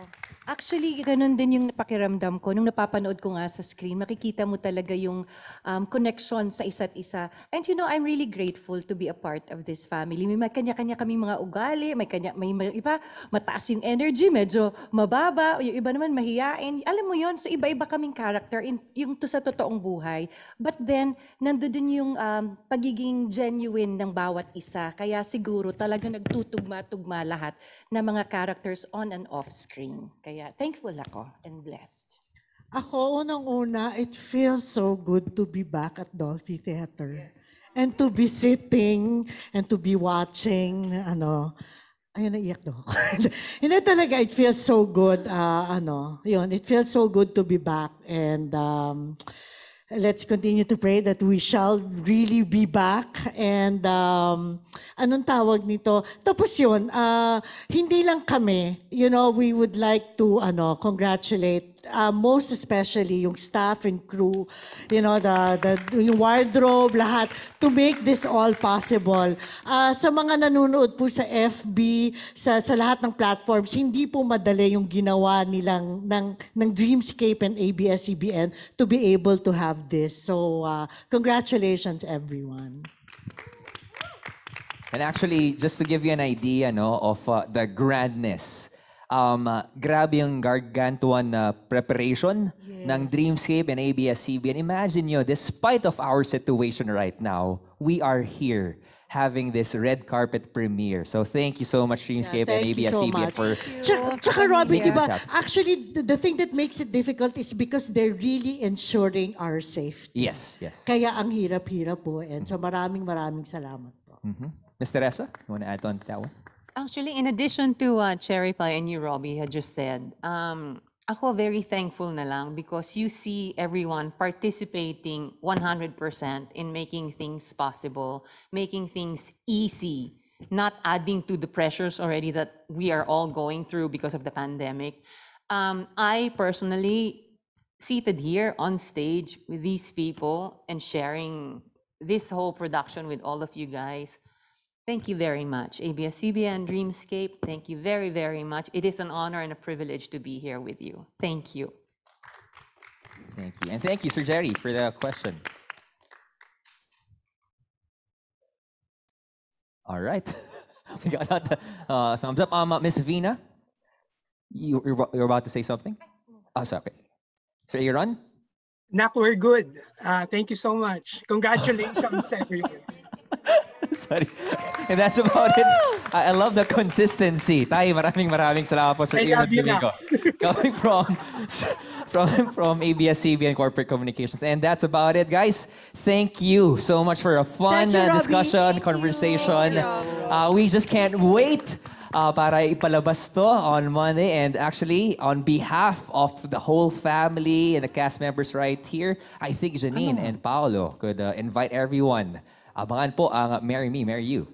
Actually, ganun din yung pakiramdam ko. Nung napapanood ko nga sa screen, makikita mo talaga yung um, connection sa isa't isa. And you know, I'm really grateful to be a part of this family. May may kanya-kanya kaming mga ugali, may kanya, may, may iba, mataas yung energy, medyo mababa, yung iba naman mahiyain. Alam mo yon so iba-iba kaming character, in, yung to sa totoong buhay. But then, nandoon yung um, pagiging genuine ng bawat isa. Kaya siguro talaga nagtutugma-tugma lahat ng mga characters on and off screen. Kaya thankful ako and blessed. Ako, unang-una, it feels so good to be back at Dolphy Theater. And to be sitting and to be watching, ano, ayun, naiyak daw ako. Hindi talaga, it feels so good, ah, ano, yun, it feels so good to be back. And um, let's continue to pray that we shall really be back. And um, anong tawag nito? Tapos yun, ah, hindi lang kami, you know, we would like to ano, congratulate uh, most especially yung staff and crew, you know, the, the, yung wardrobe, lahat, to make this all possible. Uh, sa mga nanonood po sa FB, sa, sa lahat ng platforms, hindi po madali yung ginawa nilang ng, ng Dreamscape and ABS-CBN to be able to have this. So, uh, congratulations everyone. And actually, just to give you an idea no, of uh, the grandness, um, uh, grabe yung gargantuan na preparation ng Dreamscape and ABS-CBN. Imagine nyo, despite of our situation right now, we are here having this red carpet premiere. So thank you so much, Dreamscape and Thank you so ABS-CBN much. for Tsaka, tsaka Robby, making di ba, actually, the, the thing that makes it difficult is because they're really ensuring our safety. Yes, yes. Kaya ang hirap-hirap po. And so maraming maraming salamat po. Mhm. Ms. Teresa, you want to add on to that one? Actually, in addition to what Cherry Pie and you, Robbie, had just said, um, ako very thankful na lang because you see everyone participating 100% in making things possible, making things easy, not adding to the pressures already that we are all going through because of the pandemic. Um, I personally, seated here on stage with these people and sharing this whole production with all of you guys, Thank you very much. ABS-CBN, Dreamscape, thank you very, very much. It is an honor and a privilege to be here with you. Thank you. Thank you. And thank you, Sir Jerry, for the question. All right. we got that uh, thumbs up. Um, uh, Miss Vina, you, you're, you're about to say something? Oh, sorry. Okay. Sir Aaron? Nak, we're good. Uh, thank you so much. Congratulations, everyone. Sorry. And that's about it. I, I love the consistency. Tay, maraming maraming salamat po, Sir I Aaron love you na. Domingo. Coming from, from, from ABS-CBN Corporate Communications. And that's about it, guys. Thank you so much for a fun Thank you, uh, Robbie. discussion, conversation. Uh, we just can't wait uh, para ipalabas to on Monday. And actually, on behalf of the whole family and the cast members right here, I think Janine and Paolo could uh, invite everyone. Abangan po ang Marry Me, Marry You.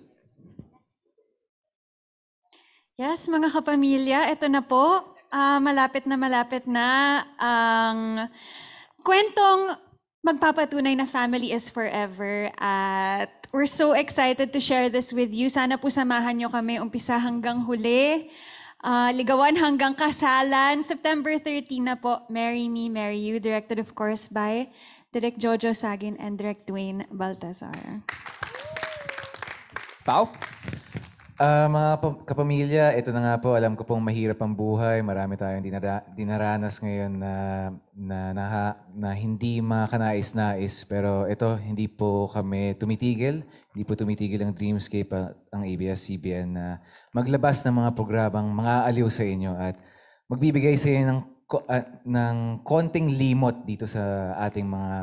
Yes, mga kapamilya, ito na po. Ah, malapit na malapit na ang kwentong magpapatunay na family is forever. At we're so excited to share this with you. Sana po samahan nyo kami umpisa hanggang huli. Ah, ligawan hanggang kasalan. September 13 na po, Marry Me, Marry You. Directed of course by Direk Jojo Sagin and Direk Dwayne Baltazar. Pao? Ah, mga kapa- kapamilya, ito na nga po, alam ko pong mahirap ang buhay. Marami tayong dinara- dinaranas ngayon na, na, na, na hindi makanais-nais. Pero ito, hindi po kami tumitigil. Hindi po tumitigil ang Dreamscape, at ang ABS-CBN na maglabas ng mga programang mga aliw sa inyo at magbibigay sa inyo ng, ko- ah, ng konting limot dito sa ating mga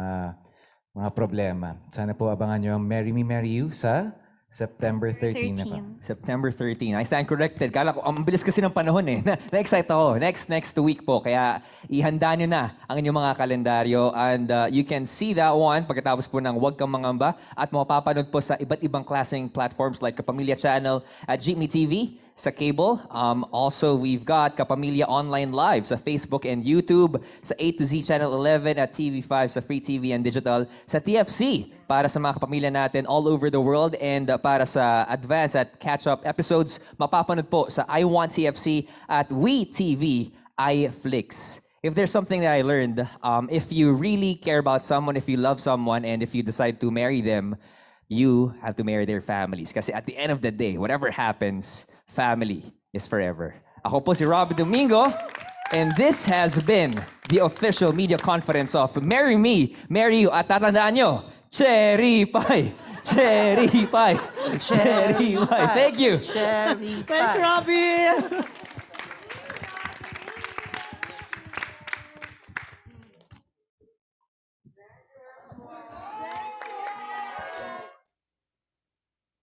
mga problema. Sana po abangan nyo ang Marry Me, Marry You sa September 13 na po. September 13. I stand corrected. Kala ko, ang bilis kasi ng panahon eh. Na- Na-excite ako. Next, next week po. Kaya ihanda nyo na ang inyong mga kalendaryo. And uh, you can see that one pagkatapos po ng Huwag Kang Mangamba. At mapapanood po sa iba't ibang klaseng platforms like Kapamilya Channel at Jeepney TV sa cable. Um, also, we've got Kapamilya Online Live sa Facebook and YouTube, sa A to Z Channel 11 at TV5 sa Free TV and Digital, sa TFC para sa mga kapamilya natin all over the world and uh, para sa advance at catch-up episodes, mapapanood po sa I Want TFC at We TV iFlix. If there's something that I learned, um, if you really care about someone, if you love someone, and if you decide to marry them, you have to marry their families. Because at the end of the day, whatever happens, family is forever. Ako po si Rob Domingo, and this has been the official media conference of Marry Me, Marry You. At tatandaan nyo, Cherry Pie! Cherry Pie! Cherry Pie! Thank you! Thanks, Robbie!